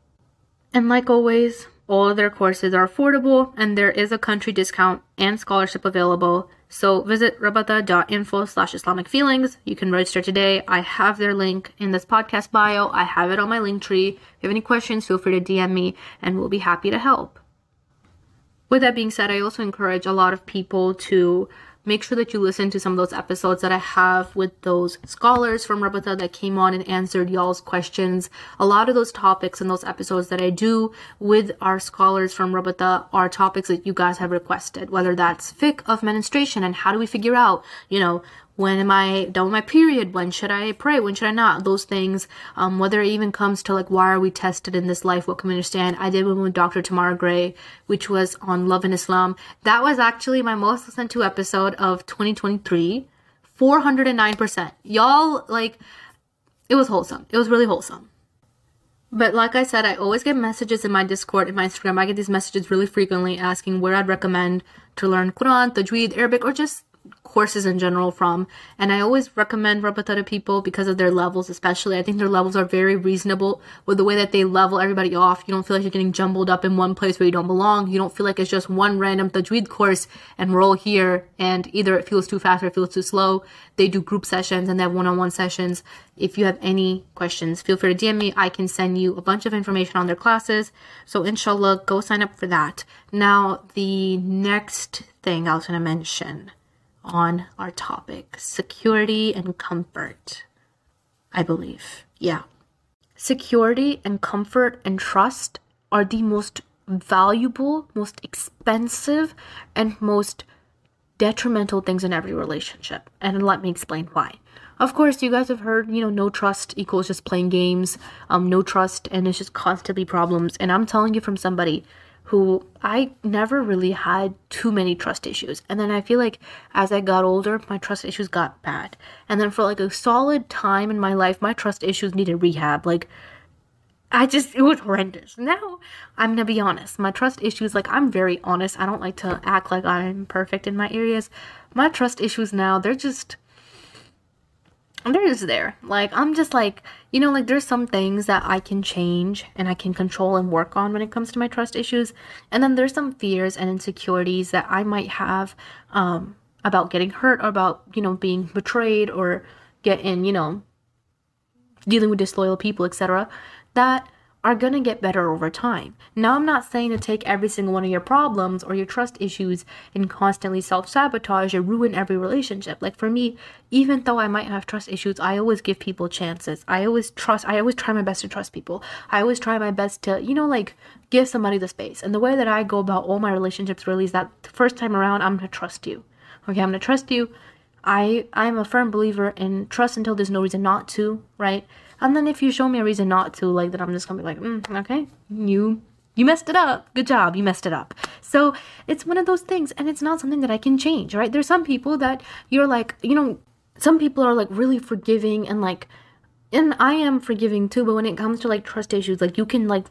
And like always, all of their courses are affordable and there is a country discount and scholarship available. So visit rabata.info slash Islamic feelings. You can register today. I have their link in this podcast bio. I have it on my link tree. If you have any questions, feel free to DM me and we'll be happy to help. With that being said, I also encourage a lot of people to make sure that you listen to some of those episodes that I have with those scholars from Rabata that came on and answered y'all's questions. A lot of those topics and those episodes that I do with our scholars from Rabata are topics that you guys have requested, whether that's fiqh of menstruation and how do we figure out, you know, when am I done with my period? When should I pray? When should I not? Those things. Um, whether it even comes to like, why are we tested in this life? What can we understand? I did one with Dr. Tamara Gray, which was on love and Islam. That was actually my most listened to episode of 2023. 409%. Y'all, like, it was wholesome. It was really wholesome. But like I said, I always get messages in my Discord in my Instagram. I get these messages really frequently asking where I'd recommend to learn Quran, Tajweed, Arabic, or just courses in general from. And I always recommend Rabata to people because of their levels, especially. I think their levels are very reasonable with the way that they level everybody off. You don't feel like you're getting jumbled up in one place where you don't belong. You don't feel like it's just one random Tajweed course and we're all here and either it feels too fast or it feels too slow. They do group sessions and they have one-on-one sessions. If you have any questions, feel free to DM me. I can send you a bunch of information on their classes. So inshallah, go sign up for that. Now, the next thing I was going to mention on our topic security and comfort. I believe. Yeah. Security and comfort and trust are the most valuable, most expensive, and most detrimental things in every relationship. And let me explain why. Of course, you guys have heard, you know, no trust equals just playing games, um, no trust, and it's just constantly problems. And I'm telling you from somebody who I never really had too many trust issues. And then I feel like as I got older, my trust issues got bad. And then for like a solid time in my life, my trust issues needed rehab. Like, I just, it was horrendous. Now, I'm gonna be honest. My trust issues, like, I'm very honest. I don't like to act like I'm perfect in my areas. My trust issues now, they're just, they're just there. Like, I'm just like, you know, like there's some things that I can change and I can control and work on when it comes to my trust issues. And then there's some fears and insecurities that I might have um, about getting hurt or about, you know, being betrayed or getting, you know, dealing with disloyal people, etc. That are going to get better over time. Now, I'm not saying to take every single one of your problems or your trust issues and constantly self sabotage or ruin every relationship. Like for me, even though I might have trust issues, I always give people chances. I always trust, I always try my best to trust people. I always try my best to, you know, like give somebody the space. And the way that I go about all my relationships really is that the first time around, I'm going to trust you. Okay, I'm going to trust you. I I'm a firm believer in trust until there's no reason not to, right? And then if you show me a reason not to, like then I'm just gonna be like, mm, okay, you you messed it up. Good job, you messed it up. So it's one of those things, and it's not something that I can change, right? There's some people that you're like, you know, some people are like really forgiving and like and I am forgiving too, but when it comes to like trust issues, like you can like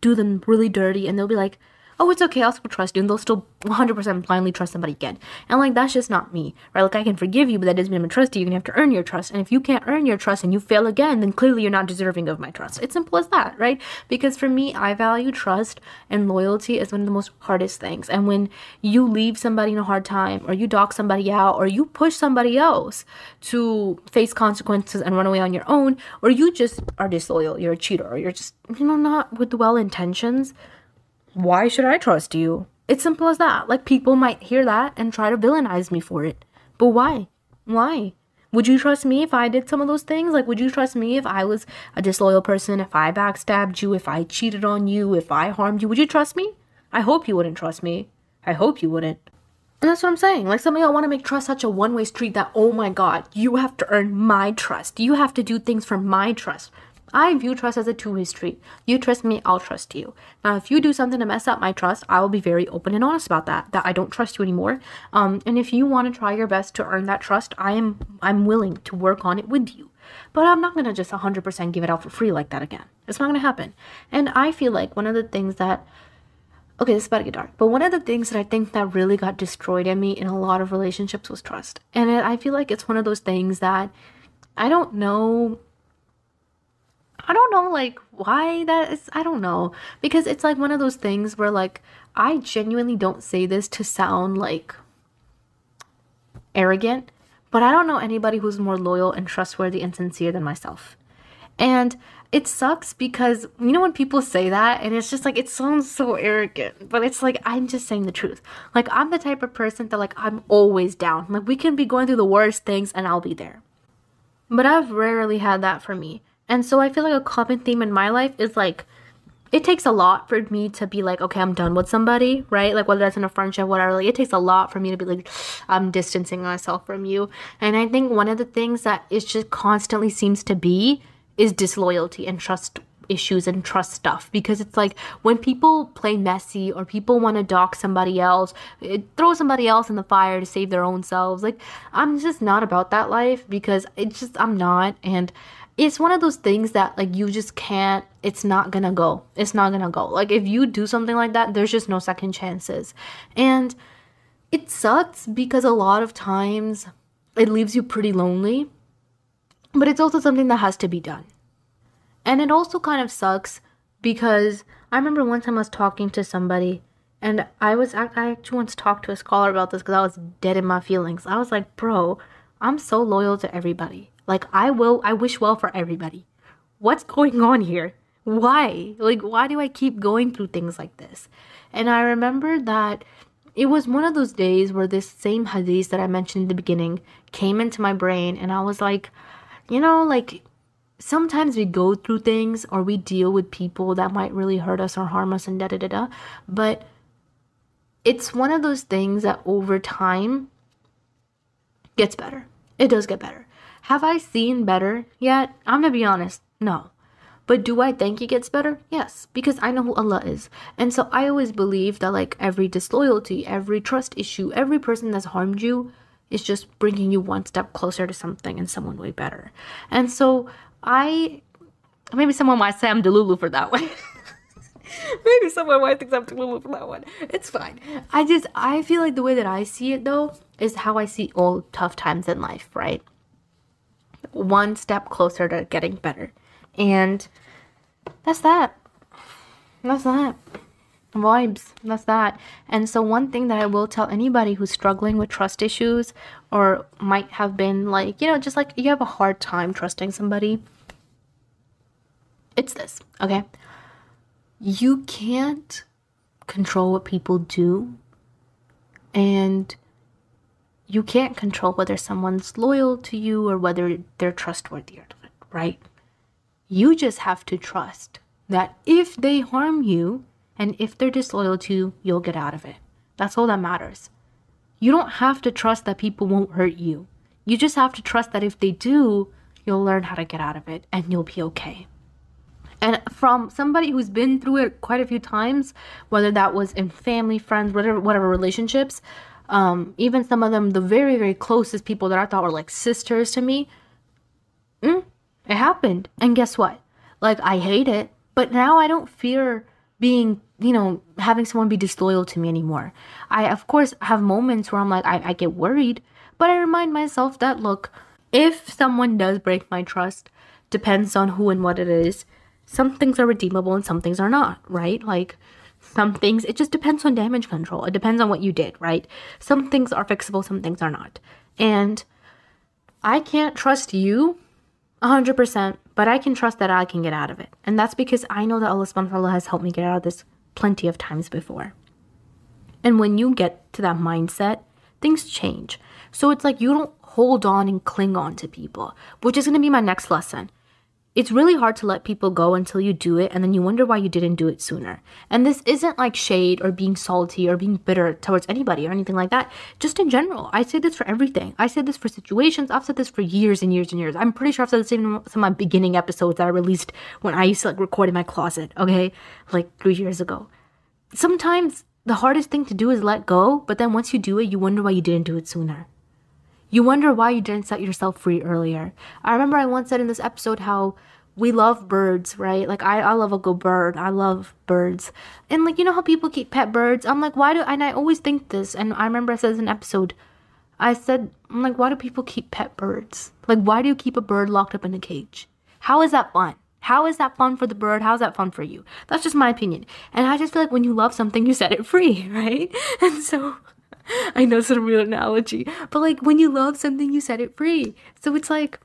do them really dirty and they'll be like, oh, it's okay, I'll still trust you, and they'll still 100% blindly trust somebody again. And like, that's just not me, right? Like, I can forgive you, but that doesn't mean I'm gonna trust you. You're gonna have to earn your trust. And if you can't earn your trust and you fail again, then clearly you're not deserving of my trust. It's simple as that, right? Because for me, I value trust and loyalty as one of the most hardest things. And when you leave somebody in a hard time, or you dock somebody out, or you push somebody else to face consequences and run away on your own, or you just are disloyal, you're a cheater, or you're just, you know, not with well intentions why should I trust you? It's simple as that. Like people might hear that and try to villainize me for it. But why? Why? Would you trust me if I did some of those things? Like, would you trust me if I was a disloyal person, if I backstabbed you, if I cheated on you, if I harmed you? Would you trust me? I hope you wouldn't trust me. I hope you wouldn't. And that's what I'm saying. Like, some of y'all want to make trust such a one way street that, oh my god, you have to earn my trust. You have to do things for my trust. I view trust as a two way street. You trust me, I'll trust you. Now, if you do something to mess up my trust, I will be very open and honest about that. That I don't trust you anymore. Um, and if you want to try your best to earn that trust, I am I'm willing to work on it with you. But I'm not gonna just 100% give it out for free like that again. It's not gonna happen. And I feel like one of the things that okay, this is about to get dark. But one of the things that I think that really got destroyed in me in a lot of relationships was trust. And it, I feel like it's one of those things that I don't know I don't know like why that is I don't know because it's like one of those things where like I genuinely don't say this to sound like arrogant, but I don't know anybody who's more loyal and trustworthy and sincere than myself. And it sucks because you know when people say that and it's just like it sounds so arrogant, but it's like I'm just saying the truth. Like I'm the type of person that like I'm always down. Like we can be going through the worst things and I'll be there. But I've rarely had that for me. And so I feel like a common theme in my life is like it takes a lot for me to be like, okay, I'm done with somebody, right? Like whether that's in a friendship, whatever. Like it takes a lot for me to be like, I'm distancing myself from you. And I think one of the things that it just constantly seems to be is disloyalty and trust issues and trust stuff because it's like when people play messy or people want to dock somebody else throw somebody else in the fire to save their own selves like i'm just not about that life because it's just i'm not and it's one of those things that like you just can't it's not gonna go. It's not gonna go. Like if you do something like that there's just no second chances. And it sucks because a lot of times it leaves you pretty lonely but it's also something that has to be done. And it also kind of sucks because i remember one time i was talking to somebody and i was i actually once talked to a scholar about this because i was dead in my feelings. I was like bro i'm so loyal to everybody like I will I wish well for everybody. What's going on here? Why? Like why do I keep going through things like this? And I remember that it was one of those days where this same hadith that I mentioned in the beginning came into my brain and I was like, you know, like sometimes we go through things or we deal with people that might really hurt us or harm us and da da da da. But it's one of those things that over time gets better. It does get better. Have I seen better yet? I'm gonna be honest, no. But do I think it gets better? Yes, because I know who Allah is. And so I always believe that like every disloyalty, every trust issue, every person that's harmed you is just bringing you one step closer to something and someone way better. And so I maybe someone might say I'm Delulu for that one. maybe someone might think I'm Delulu for that one. It's fine. I just I feel like the way that I see it though is how I see all tough times in life, right? One step closer to getting better. And that's that. That's that. Vibes. That's that. And so, one thing that I will tell anybody who's struggling with trust issues or might have been like, you know, just like you have a hard time trusting somebody, it's this, okay? You can't control what people do. And you can't control whether someone's loyal to you or whether they're trustworthy or not, right? You just have to trust that if they harm you and if they're disloyal to you, you'll get out of it. That's all that matters. You don't have to trust that people won't hurt you. You just have to trust that if they do, you'll learn how to get out of it and you'll be okay. And from somebody who's been through it quite a few times, whether that was in family, friends, whatever whatever relationships, um, even some of them, the very, very closest people that I thought were like sisters to me, mm, it happened. And guess what? Like, I hate it, but now I don't fear being, you know, having someone be disloyal to me anymore. I, of course, have moments where I'm like, I, I get worried, but I remind myself that, look, if someone does break my trust, depends on who and what it is. Some things are redeemable and some things are not, right? Like, some things, it just depends on damage control. It depends on what you did, right? Some things are fixable, some things are not. And I can't trust you 100%, but I can trust that I can get out of it. And that's because I know that Allah subhanahu has helped me get out of this plenty of times before. And when you get to that mindset things change. So it's like you don't hold on and cling on to people, which is going to be my next lesson. It's really hard to let people go until you do it, and then you wonder why you didn't do it sooner. And this isn't like shade or being salty or being bitter towards anybody or anything like that. Just in general, I say this for everything. I say this for situations. I've said this for years and years and years. I'm pretty sure I've said this in some of my beginning episodes that I released when I used to like record in my closet, okay? Like three years ago. Sometimes the hardest thing to do is let go, but then once you do it, you wonder why you didn't do it sooner. You wonder why you didn't set yourself free earlier. I remember I once said in this episode how we love birds, right? Like I, I love a good bird. I love birds. And like you know how people keep pet birds? I'm like, why do and I always think this and I remember I said in an episode, I said, I'm like, why do people keep pet birds? Like why do you keep a bird locked up in a cage? How is that fun? How is that fun for the bird? How's that fun for you? That's just my opinion. And I just feel like when you love something, you set it free, right? And so I know it's a real analogy, but like when you love something, you set it free. So it's like,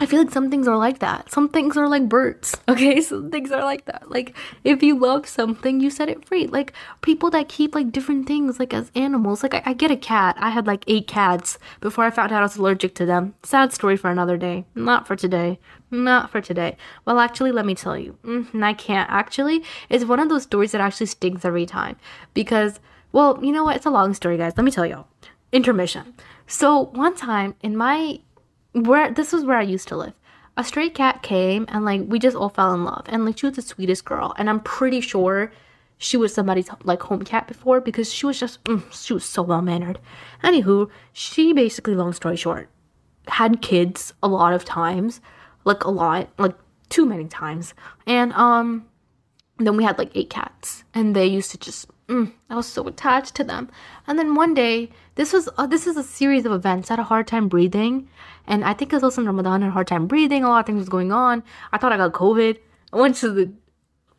I feel like some things are like that. Some things are like birds. Okay, some things are like that. Like if you love something, you set it free. Like people that keep like different things like as animals. Like I, I, get a cat. I had like eight cats before I found out I was allergic to them. Sad story for another day. Not for today. Not for today. Well, actually, let me tell you. Mm, I can't. Actually, it's one of those stories that actually stings every time because well, you know what? It's a long story, guys. Let me tell y'all. Intermission. So one time in my where this was where I used to live. A stray cat came and like we just all fell in love. And like she was the sweetest girl. And I'm pretty sure she was somebody's like home cat before because she was just mm, she was so well mannered. Anywho, she basically, long story short, had kids a lot of times, like a lot, like too many times. And um, then we had like eight cats, and they used to just Mm, I was so attached to them. And then one day, this was uh, this is a series of events. I had a hard time breathing, and I think it was also in Ramadan. I had a hard time breathing. A lot of things was going on. I thought I got COVID. I went to the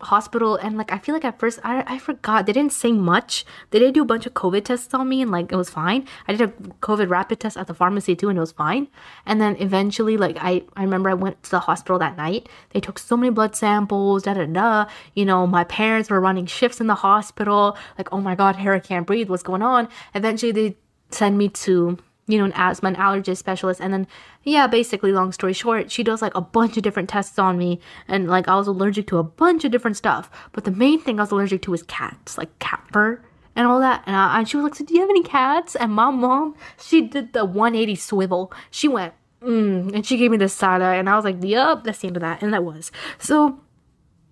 hospital and like I feel like at first I, I forgot they didn't say much. They did do a bunch of COVID tests on me and like it was fine. I did a COVID rapid test at the pharmacy too and it was fine. And then eventually like I, I remember I went to the hospital that night. They took so many blood samples, da da da. You know, my parents were running shifts in the hospital. Like, oh my god, Hira can't breathe, what's going on? Eventually they send me to you know, an asthma, an allergist specialist. And then, yeah, basically, long story short, she does like a bunch of different tests on me. And like, I was allergic to a bunch of different stuff. But the main thing I was allergic to was cats, like cat fur and all that. And, I, and she was like, so do you have any cats? And my mom, she did the 180 swivel. She went, mm, and she gave me the side eye. And I was like, yup, that's the end of that. And that was. So,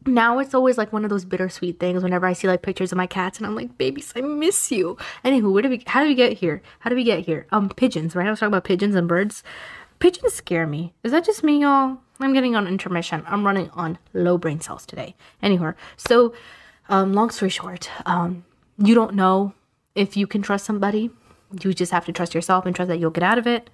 now it's always like one of those bittersweet things whenever I see like pictures of my cats and I'm like, babies, I miss you. Anywho, where did we how did we get here? How did we get here? Um pigeons, right? I was talking about pigeons and birds. Pigeons scare me. Is that just me, y'all? I'm getting on intermission. I'm running on low brain cells today. Anywhere. So um long story short, um you don't know if you can trust somebody. You just have to trust yourself and trust that you'll get out of it.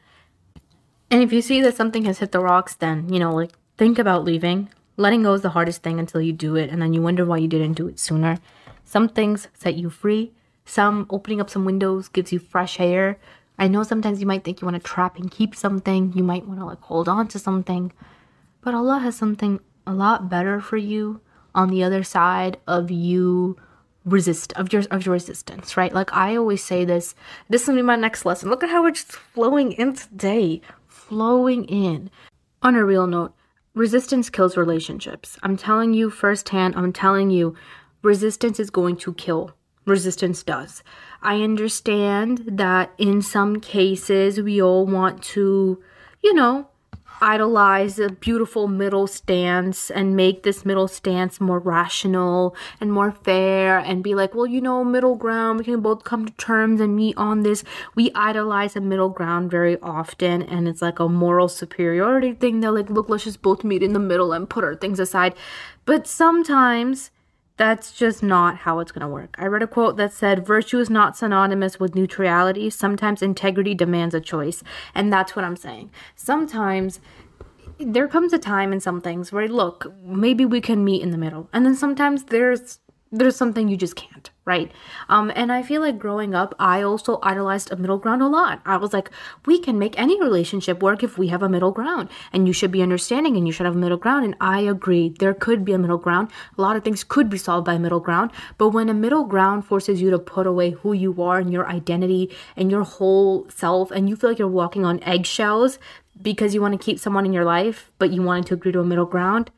And if you see that something has hit the rocks, then, you know, like think about leaving Letting go is the hardest thing until you do it, and then you wonder why you didn't do it sooner. Some things set you free. Some opening up some windows gives you fresh air. I know sometimes you might think you want to trap and keep something. You might want to like hold on to something. But Allah has something a lot better for you on the other side of you resist of your of your resistance, right? Like I always say this. This will be my next lesson. Look at how it's flowing in today. Flowing in. On a real note, resistance kills relationships. I'm telling you firsthand, I'm telling you, resistance is going to kill. Resistance does. I understand that in some cases we all want to, you know, idolize a beautiful middle stance and make this middle stance more rational and more fair and be like, well, you know, middle ground, we can both come to terms and meet on this. We idolize a middle ground very often and it's like a moral superiority thing. They're like, look, let's just both meet in the middle and put our things aside. But sometimes that's just not how it's going to work. I read a quote that said, Virtue is not synonymous with neutrality. Sometimes integrity demands a choice. And that's what I'm saying. Sometimes there comes a time in some things where, look, maybe we can meet in the middle. And then sometimes there's there's something you just can't right? Um and i feel like growing up i also idolized a middle ground a lot. I was like we can make any relationship work if we have a middle ground and you should be understanding and you should have a middle ground and i agree there could be a middle ground. A lot of things could be solved by a middle ground but when a middle ground forces you to put away who you are and your identity and your whole self and you feel like you're walking on eggshells because you want to keep someone in your life but you wanted to agree to a middle ground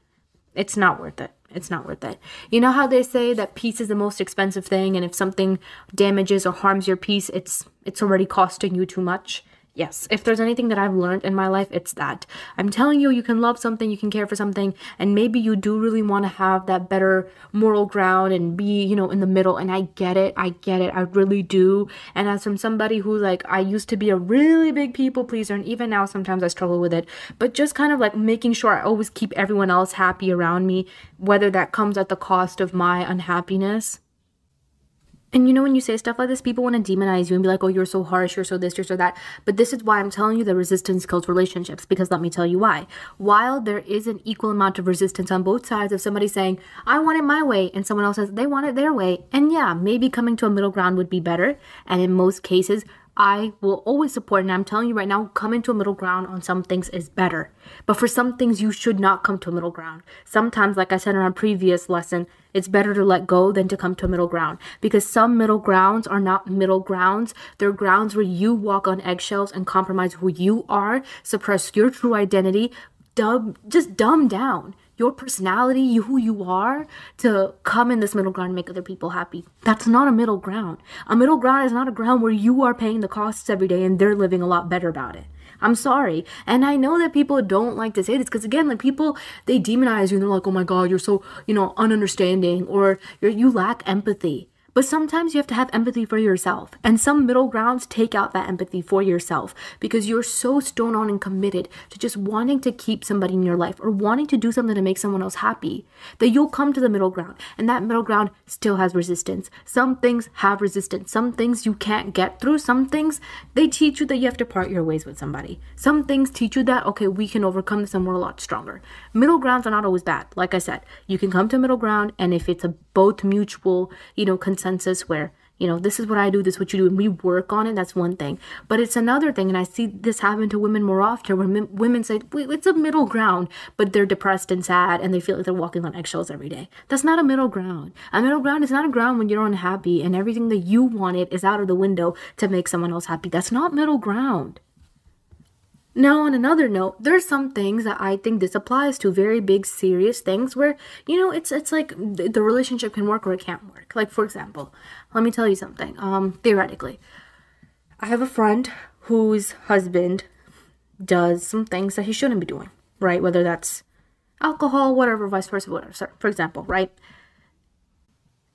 it's not worth it it's not worth it. You know how they say that peace is the most expensive thing and if something damages or harms your peace, it's it's already costing you too much. Yes, if there's anything that I've learned in my life, it's that. I'm telling you, you can love something, you can care for something, and maybe you do really want to have that better moral ground and be, you know, in the middle. And I get it, I get it, I really do. And as from somebody who, like, I used to be a really big people pleaser, and even now sometimes I struggle with it, but just kind of like making sure I always keep everyone else happy around me, whether that comes at the cost of my unhappiness and you know, when you say stuff like this, people want to demonize you and be like, oh, you're so harsh, you're so this, you're so that. But this is why I'm telling you that resistance kills relationships, because let me tell you why. While there is an equal amount of resistance on both sides of somebody saying, I want it my way, and someone else says they want it their way, and yeah, maybe coming to a middle ground would be better. And in most cases, I will always support, and I'm telling you right now, coming to a middle ground on some things is better. But for some things, you should not come to a middle ground. Sometimes, like I said in our previous lesson, it's better to let go than to come to a middle ground because some middle grounds are not middle grounds. They're grounds where you walk on eggshells and compromise who you are, suppress your true identity, dumb, just dumb down your personality, you, who you are, to come in this middle ground and make other people happy. That's not a middle ground. A middle ground is not a ground where you are paying the costs every day and they're living a lot better about it. I'm sorry. And I know that people don't like to say this because again, like people they demonize you and they're like, "Oh my god, you're so, you know, ununderstanding or you lack empathy." But sometimes you have to have empathy for yourself. And some middle grounds take out that empathy for yourself because you're so stone on and committed to just wanting to keep somebody in your life or wanting to do something to make someone else happy that you'll come to the middle ground. And that middle ground still has resistance. Some things have resistance. Some things you can't get through. Some things they teach you that you have to part your ways with somebody. Some things teach you that, okay, we can overcome this and we're a lot stronger. Middle grounds are not always bad. Like I said, you can come to middle ground and if it's a both mutual, you know, where you know this is what i do this is what you do and we work on it that's one thing. But it's another thing and i see this happen to women more often where women say it's a middle ground but they're depressed and sad and they feel like they're walking on eggshells every day. That's not a middle ground. A middle ground is not a ground when you're unhappy and everything that you wanted is out of the window to make someone else happy. That's not middle ground now, on another note, there's some things that I think this applies to very big, serious things where you know it's it's like the relationship can work or it can't work. Like for example, let me tell you something. Um, theoretically, I have a friend whose husband does some things that he shouldn't be doing, right? Whether that's alcohol, whatever, vice versa, whatever. For example, right?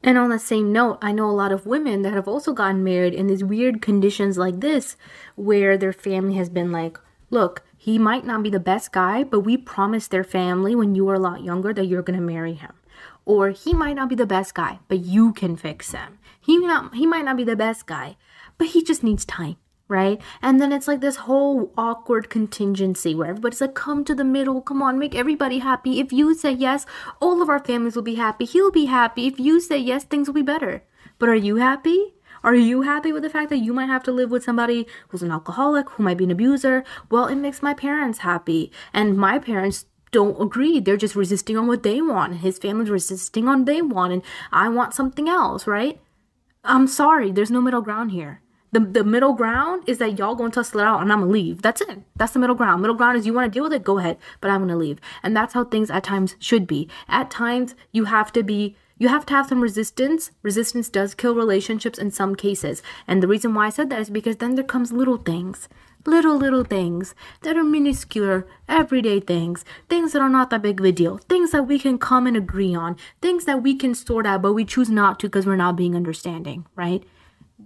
And on the same note, I know a lot of women that have also gotten married in these weird conditions like this, where their family has been like, look, he might not be the best guy, but we promised their family when you were a lot younger that you're going to marry him. Or he might not be the best guy, but you can fix him. He not he might not be the best guy, but he just needs time, right? And then it's like this whole awkward contingency where everybody's like, come to the middle, come on, make everybody happy. If you say yes, all of our families will be happy. He'll be happy. If you say yes, things will be better. But are you happy? Are you happy with the fact that you might have to live with somebody who's an alcoholic, who might be an abuser? Well, it makes my parents happy. And my parents don't agree. They're just resisting on what they want. His family's resisting on what they want, and I want something else, right? I'm sorry, there's no middle ground here. The, the middle ground is that y'all gonna tussle it out and I'm gonna leave. That's it. That's the middle ground. Middle ground is you wanna deal with it, go ahead, but I'm gonna leave. And that's how things at times should be. At times, you have to be you have to have some resistance. Resistance does kill relationships in some cases. And the reason why I said that is because then there comes little things. Little, little things that are minuscule, everyday things, things that are not that big of a deal, things that we can come and agree on, things that we can sort out, but we choose not to because we're not being understanding, right?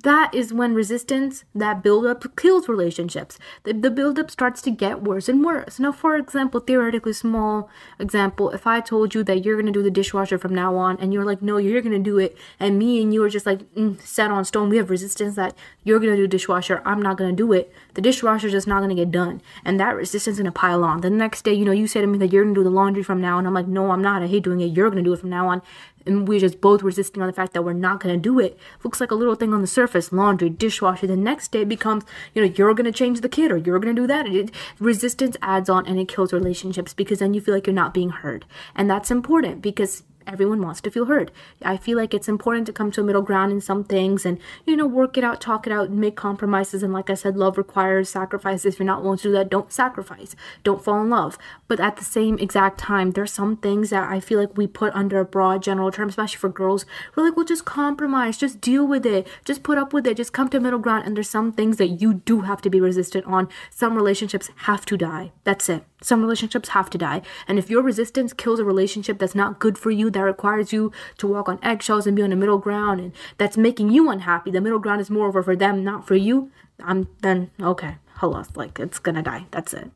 That is when resistance, that buildup kills relationships. The, the buildup starts to get worse and worse. Now, for example, theoretically small example, if I told you that you're going to do the dishwasher from now on and you're like, no, you're going to do it. And me and you are just like mm, set on stone. We have resistance that you're going to do dishwasher. I'm not going to do it. The dishwasher is just not going to get done. And that resistance is going to pile on. The next day, you know, you say to me that you're going to do the laundry from now on. I'm like, no, I'm not. I hate doing it. You're going to do it from now on and we're just both resisting on the fact that we're not going to do it. Looks like a little thing on the surface laundry dishwasher the next day becomes you know you're going to change the kid or you're going to do that. It, resistance adds on and it kills relationships because then you feel like you're not being heard. And that's important because everyone wants to feel heard. I feel like it's important to come to a middle ground in some things and, you know, work it out, talk it out, and make compromises. And like I said, love requires sacrifices. If you're not willing to do that, don't sacrifice. Don't fall in love. But at the same exact time, there's some things that I feel like we put under a broad general term, especially for girls. We're like, well, just compromise, just deal with it, just put up with it, just come to middle ground. And there's some things that you do have to be resistant on. Some relationships have to die. That's it. Some relationships have to die. And if your resistance kills a relationship that's not good for you, that requires you to walk on eggshells and be on the middle ground, and that's making you unhappy, the middle ground is more over for them, not for you, I'm then okay, hello, like it's gonna die. That's it.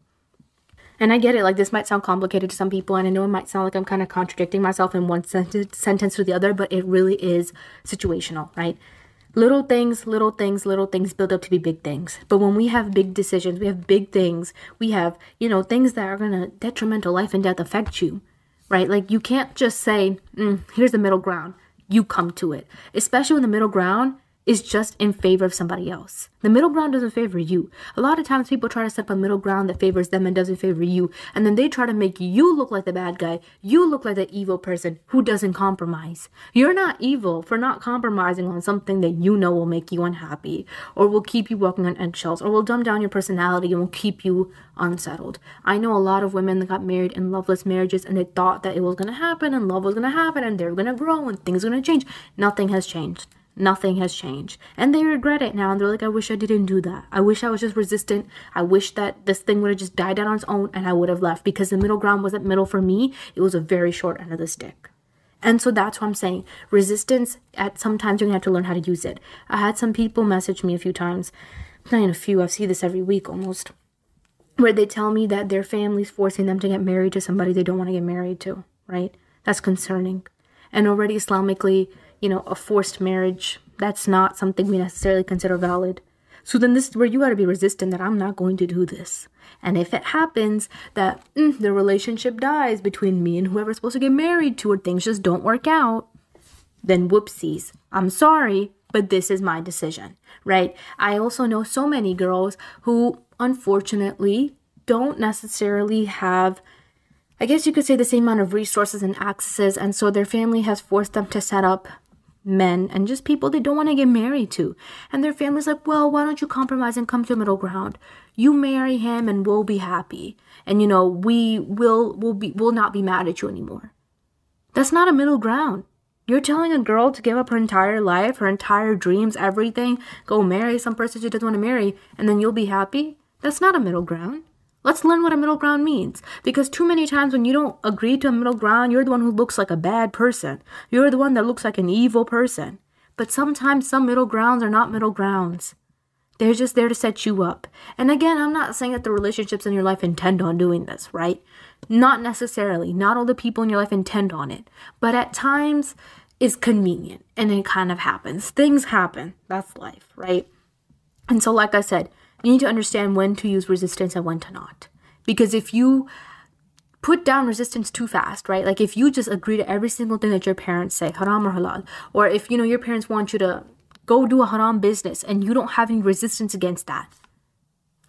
And I get it, like this might sound complicated to some people, and I know it might sound like I'm kind of contradicting myself in one sentence, sentence to the other, but it really is situational, right? Little things, little things, little things build up to be big things. But when we have big decisions, we have big things, we have, you know, things that are going to detrimental life and death affect you, right? Like you can't just say, mm, here's the middle ground. You come to it. Especially when the middle ground is just in favor of somebody else. The middle ground doesn't favor you. A lot of times people try to set up a middle ground that favors them and doesn't favor you. And then they try to make you look like the bad guy. You look like the evil person who doesn't compromise. You're not evil for not compromising on something that you know will make you unhappy or will keep you walking on eggshells or will dumb down your personality and will keep you unsettled. I know a lot of women that got married in loveless marriages and they thought that it was going to happen and love was going to happen and they're going to grow and things are to change. Nothing has changed nothing has changed. And they regret it now and they're like, I wish I didn't do that. I wish I was just resistant. I wish that this thing would have just died down on its own and I would have left because the middle ground wasn't middle for me. It was a very short end of the stick. And so that's what I'm saying. Resistance, at sometimes you're gonna have to learn how to use it. I had some people message me a few times, not even a few, I see this every week almost, where they tell me that their family's forcing them to get married to somebody they don't want to get married to, right? That's concerning. And already Islamically, you know, a forced marriage. That's not something we necessarily consider valid. So then this is where you got to be resistant that I'm not going to do this. And if it happens that mm, the relationship dies between me and whoever's supposed to get married to, or things just don't work out, then whoopsies. I'm sorry, but this is my decision, right? I also know so many girls who unfortunately don't necessarily have I guess you could say the same amount of resources and accesses, and so their family has forced them to set up men and just people they don't want to get married to. And their family's like, well, why don't you compromise and come to a middle ground? You marry him and we'll be happy. And you know, we will will be will not be mad at you anymore. That's not a middle ground. You're telling a girl to give up her entire life, her entire dreams, everything, go marry some person she doesn't want to marry, and then you'll be happy? That's not a middle ground. Let's learn what a middle ground means. Because too many times when you don't agree to a middle ground, you're the one who looks like a bad person. You're the one that looks like an evil person. But sometimes some middle grounds are not middle grounds. They're just there to set you up. And again, I'm not saying that the relationships in your life intend on doing this, right? Not necessarily. Not all the people in your life intend on it. But at times, it's convenient and it kind of happens. Things happen. That's life, right? And so, like I said, you need to understand when to use resistance and when to not. Because if you put down resistance too fast, right? Like if you just agree to every single thing that your parents say, haram or halal, or if you know your parents want you to go do a haram business and you don't have any resistance against that,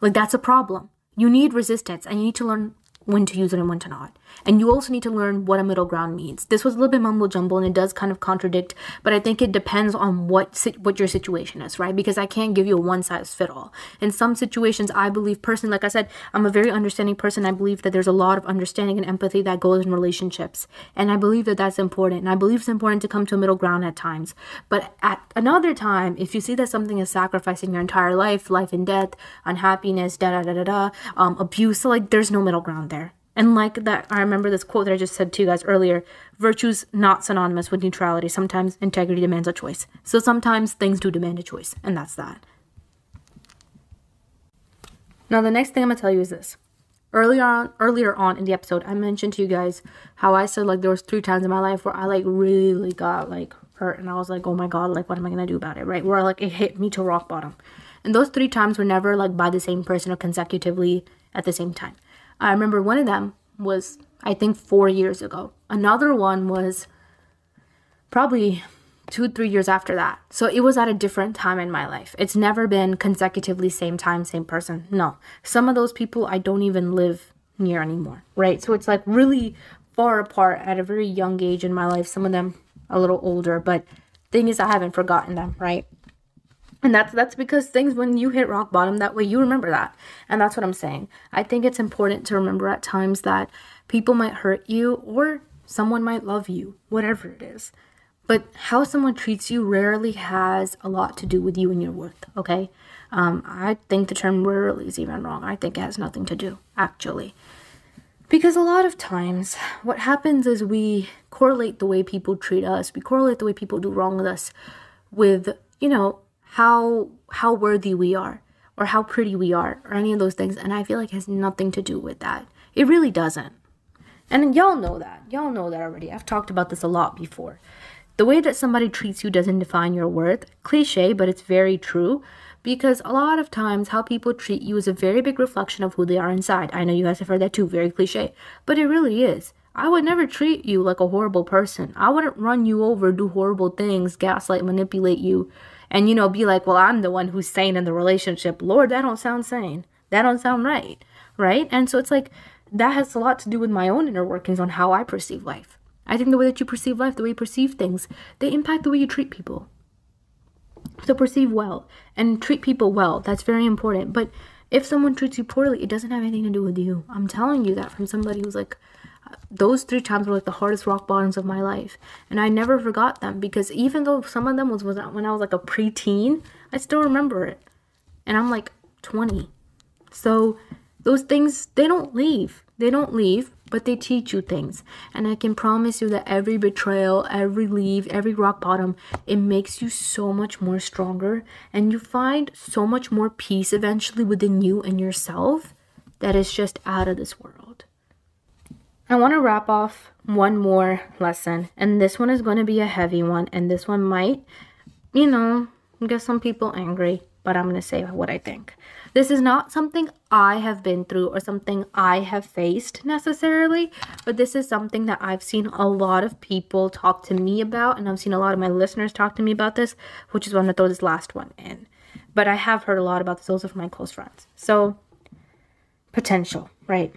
like that's a problem. You need resistance and you need to learn when to use it and when to not. And you also need to learn what a middle ground means. This was a little bit mumble jumble and it does kind of contradict, but I think it depends on what what your situation is, right? Because I can't give you a one size fit all. In some situations, I believe personally, like I said, I'm a very understanding person. I believe that there's a lot of understanding and empathy that goes in relationships, and I believe that that's important. And I believe it's important to come to a middle ground at times. But at another time, if you see that something is sacrificing your entire life, life and death, unhappiness, da da da da da, um, abuse, so like there's no middle ground there. And like that, I remember this quote that I just said to you guys earlier virtue's not synonymous with neutrality. Sometimes integrity demands a choice. So sometimes things do demand a choice, and that's that. Now, the next thing I'm gonna tell you is this. Earlier on, earlier on in the episode, I mentioned to you guys how I said like there was three times in my life where I like really got like hurt, and I was like, oh my god, like what am I gonna do about it, right? Where like it hit me to rock bottom. And those three times were never like by the same person or consecutively at the same time. I remember one of them was, I think, four years ago. Another one was probably two, three years after that. So it was at a different time in my life. It's never been consecutively same time, same person. No. Some of those people I don't even live near anymore, right? So it's like really far apart at a very young age in my life. Some of them a little older, but thing is I haven't forgotten them, right? And that's that's because things when you hit rock bottom that way you remember that. And that's what I'm saying. I think it's important to remember at times that people might hurt you or someone might love you, whatever it is. But how someone treats you rarely has a lot to do with you and your worth, okay? Um, I think the term rarely is even wrong. I think it has nothing to do, actually. Because a lot of times, what happens is we correlate the way people treat us, we correlate the way people do wrong with us with, you know, how how worthy we are or how pretty we are or any of those things and I feel like it has nothing to do with that. It really doesn't. And y'all know that. Y'all know that already. I've talked about this a lot before. The way that somebody treats you doesn't define your worth. Cliche, but it's very true because a lot of times how people treat you is a very big reflection of who they are inside. I know you guys have heard that too, very cliche, but it really is. I would never treat you like a horrible person. I wouldn't run you over, do horrible things, gaslight, manipulate you, and you know, be like, well, I'm the one who's sane in the relationship. Lord, that don't sound sane. That don't sound right. Right? And so it's like that has a lot to do with my own inner workings on how I perceive life. I think the way that you perceive life, the way you perceive things, they impact the way you treat people. So perceive well and treat people well. That's very important. But if someone treats you poorly, it doesn't have anything to do with you. I'm telling you that from somebody who's like, those three times were like the hardest rock bottoms of my life. And I never forgot them because even though some of them was, was when I was like a preteen, I still remember it. And I'm like 20. So those things, they don't leave. They don't leave but they teach you things. And I can promise you that every betrayal, every leave, every rock bottom, it makes you so much more stronger and you find so much more peace eventually within you and yourself that is just out of this world. I want to wrap off one more lesson, and this one is going to be a heavy one, and this one might, you know, get some people angry, but I'm going to say what I think. This is not something I have been through or something I have faced necessarily, but this is something that I've seen a lot of people talk to me about, and I've seen a lot of my listeners talk to me about this, which is why I'm gonna throw this last one in. But I have heard a lot about this also from my close friends. So, potential, right?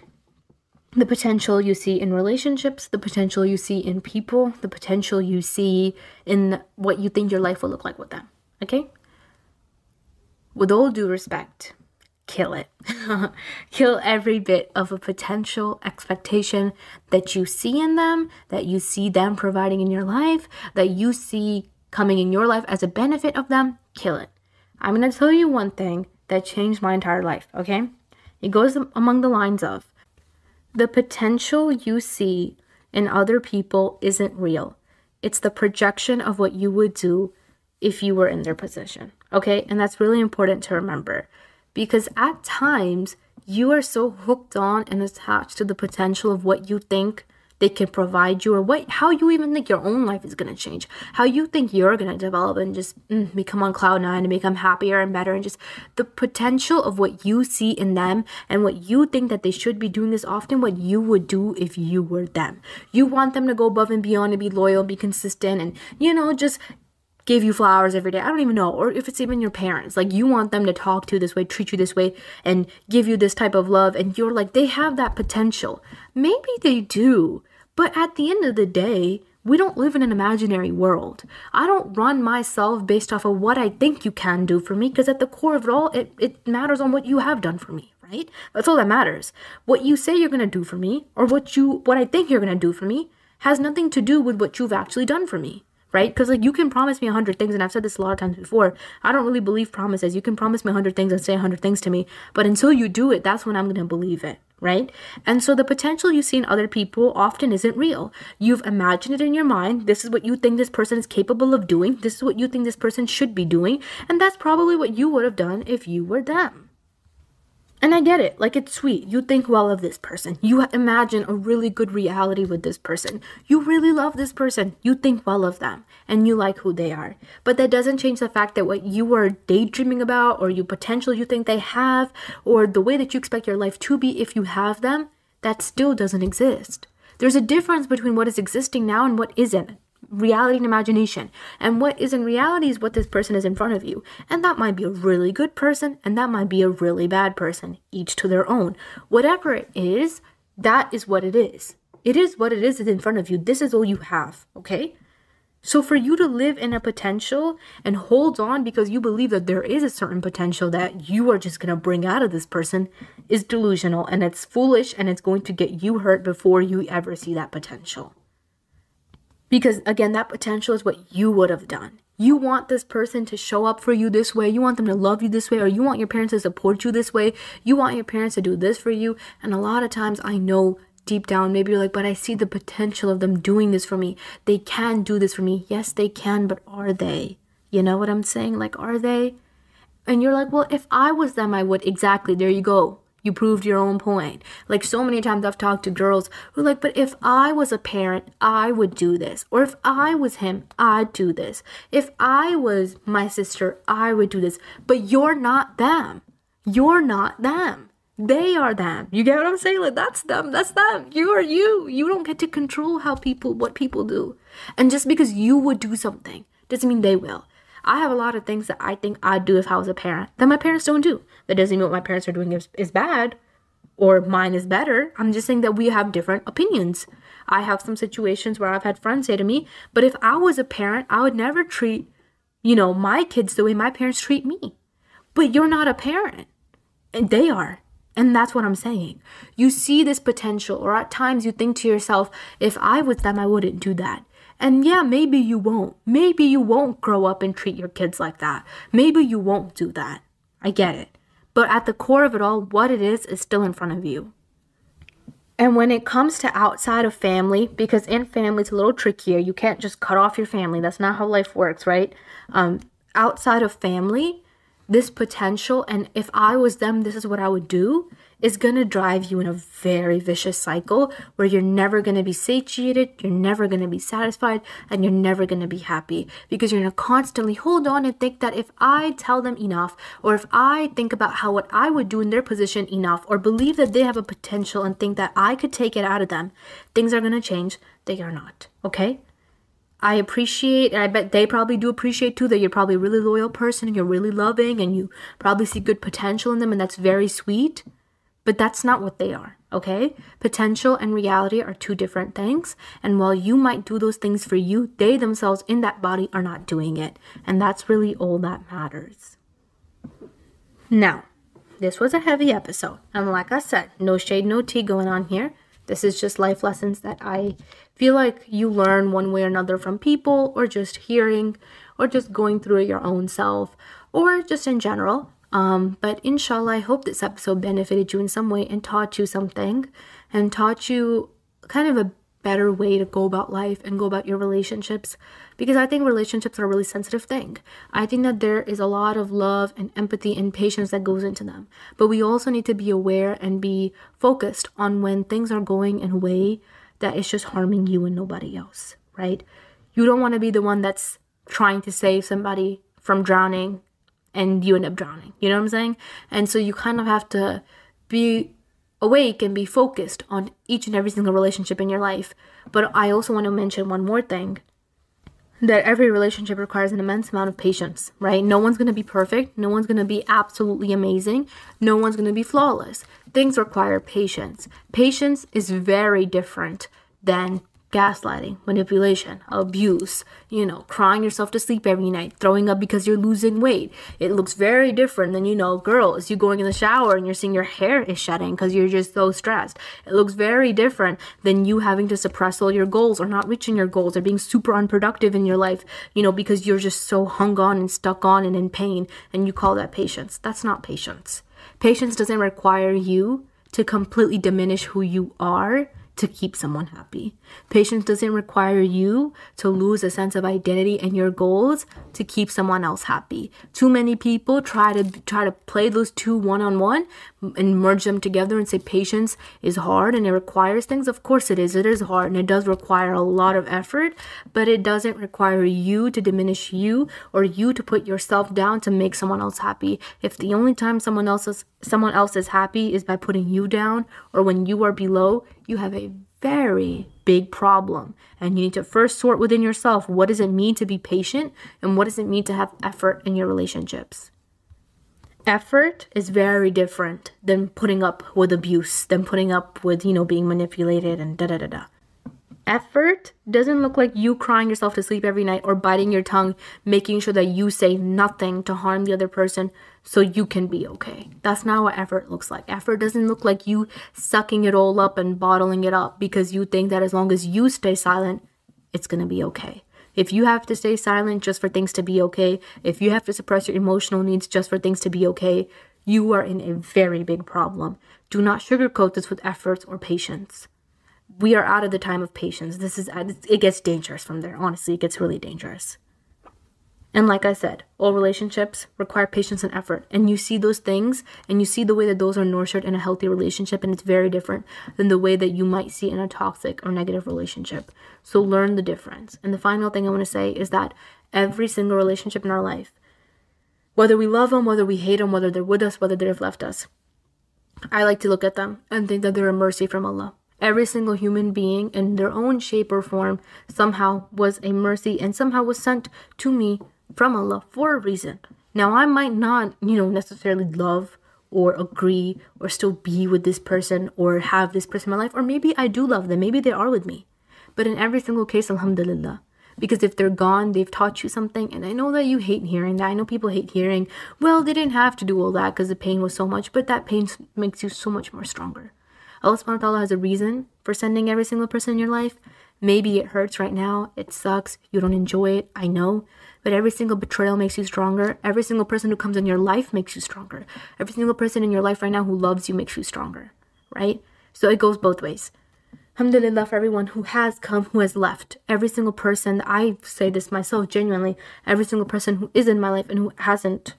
The potential you see in relationships, the potential you see in people, the potential you see in what you think your life will look like with them. Okay? With all due respect, kill it. kill every bit of a potential expectation that you see in them, that you see them providing in your life, that you see coming in your life as a benefit of them. Kill it. I'm going to tell you one thing that changed my entire life, okay? It goes among the lines of the potential you see in other people isn't real. It's the projection of what you would do if you were in their position. Okay? And that's really important to remember because at times you are so hooked on and attached to the potential of what you think they can provide you or what how you even think your own life is going to change how you think you're going to develop and just mm, become on cloud nine and become happier and better and just the potential of what you see in them and what you think that they should be doing is often what you would do if you were them you want them to go above and beyond and be loyal be consistent and you know just give you flowers every day. I don't even know. Or if it's even your parents. Like you want them to talk to you this way, treat you this way, and give you this type of love. And you're like, they have that potential. Maybe they do. But at the end of the day, we don't live in an imaginary world. I don't run myself based off of what I think you can do for me, because at the core of it all, it, it matters on what you have done for me, right? That's all that matters. What you say you're gonna do for me, or what you what I think you're gonna do for me, has nothing to do with what you've actually done for me right? Because like you can promise me a hundred things, and I've said this a lot of times before. I don't really believe promises. You can promise me a hundred things and say a hundred things to me, but until you do it, that's when I'm gonna believe it, right? And so the potential you see in other people often isn't real. You've imagined it in your mind. This is what you think this person is capable of doing. This is what you think this person should be doing, and that's probably what you would have done if you were them. And I get it. Like, it's sweet. You think well of this person. You imagine a really good reality with this person. You really love this person. You think well of them and you like who they are. But that doesn't change the fact that what you are daydreaming about or you potential you think they have or the way that you expect your life to be if you have them, that still doesn't exist. There's a difference between what is existing now and what isn't. Reality and imagination. And what is in reality is what this person is in front of you. And that might be a really good person and that might be a really bad person, each to their own. Whatever it is, that is what it is. It is what it is in front of you. This is all you have, okay? So for you to live in a potential and hold on because you believe that there is a certain potential that you are just going to bring out of this person is delusional and it's foolish and it's going to get you hurt before you ever see that potential. Because again, that potential is what you would have done. You want this person to show up for you this way. You want them to love you this way, or you want your parents to support you this way. You want your parents to do this for you. And a lot of times, I know deep down, maybe you're like, but I see the potential of them doing this for me. They can do this for me. Yes, they can, but are they? You know what I'm saying? Like, are they? And you're like, well, if I was them, I would. Exactly. There you go. You proved your own point. Like so many times I've talked to girls who are like, but if I was a parent, I would do this. Or if I was him, I'd do this. If I was my sister, I would do this. But you're not them. You're not them. They are them. You get what I'm saying? Like that's them. That's them. You are you. You don't get to control how people what people do. And just because you would do something doesn't mean they will. I have a lot of things that I think I'd do if I was a parent that my parents don't do. That doesn't mean what my parents are doing is, is bad or mine is better. I'm just saying that we have different opinions. I have some situations where I've had friends say to me, but if I was a parent, I would never treat, you know, my kids the way my parents treat me. But you're not a parent. And they are. And that's what I'm saying. You see this potential, or at times you think to yourself, if I was them, I wouldn't do that. And yeah, maybe you won't. Maybe you won't grow up and treat your kids like that. Maybe you won't do that. I get it. But at the core of it all, what it is is still in front of you. And when it comes to outside of family, because in family it's a little trickier, you can't just cut off your family. That's not how life works, right? Um, outside of family, this potential and if I was them, this is what I would do is going to drive you in a very vicious cycle where you're never going to be satiated, you're never going to be satisfied, and you're never going to be happy because you're going to constantly hold on and think that if I tell them enough, or if I think about how what I would do in their position enough, or believe that they have a potential and think that I could take it out of them, things are going to change. They are not. Okay? I appreciate, and I bet they probably do appreciate too, that you're probably a really loyal person and you're really loving and you probably see good potential in them, and that's very sweet. But that's not what they are, okay? Potential and reality are two different things. And while you might do those things for you, they themselves in that body are not doing it. And that's really all that matters. Now, this was a heavy episode. And like I said, no shade, no tea going on here. This is just life lessons that I feel like you learn one way or another from people, or just hearing, or just going through it your own self, or just in general. Um, but inshallah, I hope this episode benefited you in some way and taught you something and taught you kind of a better way to go about life and go about your relationships because I think relationships are a really sensitive thing. I think that there is a lot of love and empathy and patience that goes into them. But we also need to be aware and be focused on when things are going in a way that is just harming you and nobody else, right? You don't want to be the one that's trying to save somebody from drowning and you end up drowning. You know what I'm saying? And so you kind of have to be awake and be focused on each and every single relationship in your life. But I also want to mention one more thing that every relationship requires an immense amount of patience, right? No one's going to be perfect. No one's going to be absolutely amazing. No one's going to be flawless. Things require patience. Patience is very different than gaslighting, manipulation, abuse, you know, crying yourself to sleep every night, throwing up because you're losing weight. It looks very different than, you know, girls, you going in the shower and you're seeing your hair is shedding because you're just so stressed. It looks very different than you having to suppress all your goals or not reaching your goals or being super unproductive in your life, you know, because you're just so hung on and stuck on and in pain and you call that patience. That's not patience. Patience doesn't require you to completely diminish who you are to keep someone happy. Patience doesn't require you to lose a sense of identity and your goals to keep someone else happy. Too many people try to try to play those two one-on-one and merge them together and say patience is hard and it requires things. Of course it is. It is hard and it does require a lot of effort, but it doesn't require you to diminish you or you to put yourself down to make someone else happy. If the only time someone else is someone else is happy is by putting you down or when you are below, you have a very big problem. And you need to first sort within yourself what does it mean to be patient and what does it mean to have effort in your relationships. Effort is very different than putting up with abuse, than putting up with, you know, being manipulated and da da da da effort doesn't look like you crying yourself to sleep every night or biting your tongue, making sure that you say nothing to harm the other person so you can be okay. That's not what effort looks like. Effort doesn't look like you sucking it all up and bottling it up because you think that as long as you stay silent, it's to be okay. If you have to stay silent just for things to be okay, if you have to suppress your emotional needs just for things to be okay, you are in a very big problem. Do not sugarcoat this with efforts or patience we are out of the time of patience. This is uh, it gets dangerous from there. Honestly, it gets really dangerous. And like I said, all relationships require patience and effort. And you see those things and you see the way that those are nurtured in a healthy relationship and it's very different than the way that you might see in a toxic or negative relationship. So learn the difference. And the final thing I want to say is that every single relationship in our life, whether we love them, whether we hate them, whether they're with us, whether they've left us, I like to look at them and think that they're a mercy from Allah. Every single human being, in their own shape or form, somehow was a mercy and somehow was sent to me from Allah for a reason. Now, I might not, you know, necessarily love or agree or still be with this person or have this person in my life, or maybe I do love them, maybe they are with me. But in every single case, Alhamdulillah. Because if they're gone, they've taught you something. And I know that you hate hearing that. I know people hate hearing, well, they didn't have to do all that because the pain was so much, but that pain makes you so much more stronger. Allah subhanahu wa ta'ala has a reason for sending every single person in your life. Maybe it hurts right now, it sucks, you don't enjoy it, I know. But every single betrayal makes you stronger. Every single person who comes in your life makes you stronger. Every single person in your life right now who loves you makes you stronger, right? So it goes both ways. Alhamdulillah for everyone who has come, who has left. Every single person, I say this myself genuinely, every single person who is in my life and who hasn't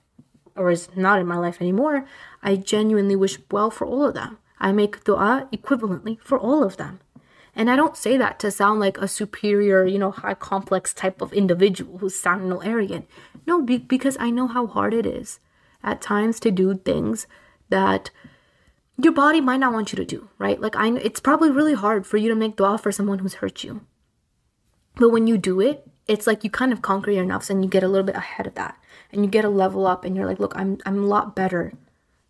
or is not in my life anymore, I genuinely wish well for all of them. I make dua equivalently for all of them. And I don't say that to sound like a superior, you know, high complex type of individual who's sounding all arrogant. No, be- because I know how hard it is at times to do things that your body might not want you to do, right? Like I know it's probably really hard for you to make dua for someone who's hurt you. But when you do it, it's like you kind of conquer your nafs and you get a little bit ahead of that. And you get a level up and you're like, look, I'm I'm a lot better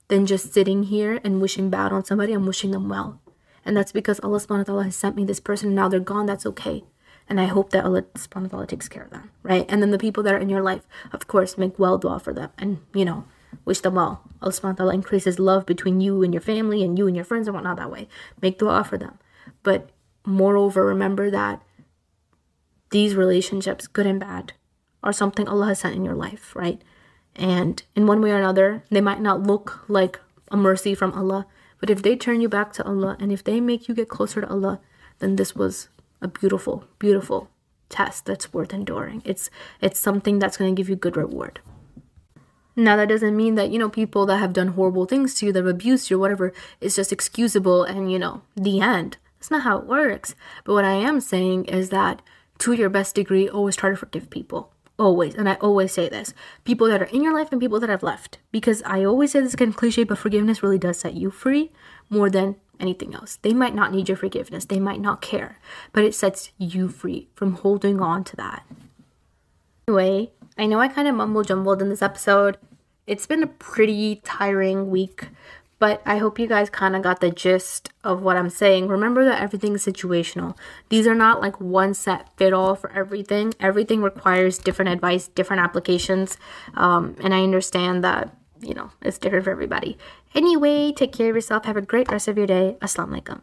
than just sitting here and wishing bad on somebody. I'm wishing them well. And that's because Allah subhanahu wa ta'ala has sent me this person and now they're gone. That's okay. And I hope that Allah subhanahu wa ta'ala takes care of them. Right? And then the people that are in your life, of course, make well dua for them and, you know, wish them well. Allah subhanahu wa ta'ala increases love between you and your family and you and your friends and whatnot that way. Make dua for them. But moreover, remember that these relationships, good and bad, are something Allah has sent in your life, right? And in one way or another, they might not look like a mercy from Allah, but if they turn you back to Allah and if they make you get closer to Allah, then this was a beautiful, beautiful test that's worth enduring. It's it's something that's going to give you good reward. Now that doesn't mean that, you know, people that have done horrible things to you, that have abused you or whatever, is just excusable and, you know, the end. That's not how it works. But what I am saying is that to your best degree, always try to forgive people always, and I always say this people that are in your life and people that have left. Because I always say this again cliche, but forgiveness really does set you free more than anything else. They might not need your forgiveness, they might not care, but it sets you free from holding on to that. Anyway, I know I kind of mumble jumbled in this episode. It's been a pretty tiring week but I hope you guys kind of got the gist of what I'm saying. Remember that everything's situational. These are not like one set fit all for everything. Everything requires different advice, different applications. Um, and I understand that, you know, it's different for everybody. Anyway, take care of yourself. Have a great rest of your day. Assalamu alaikum.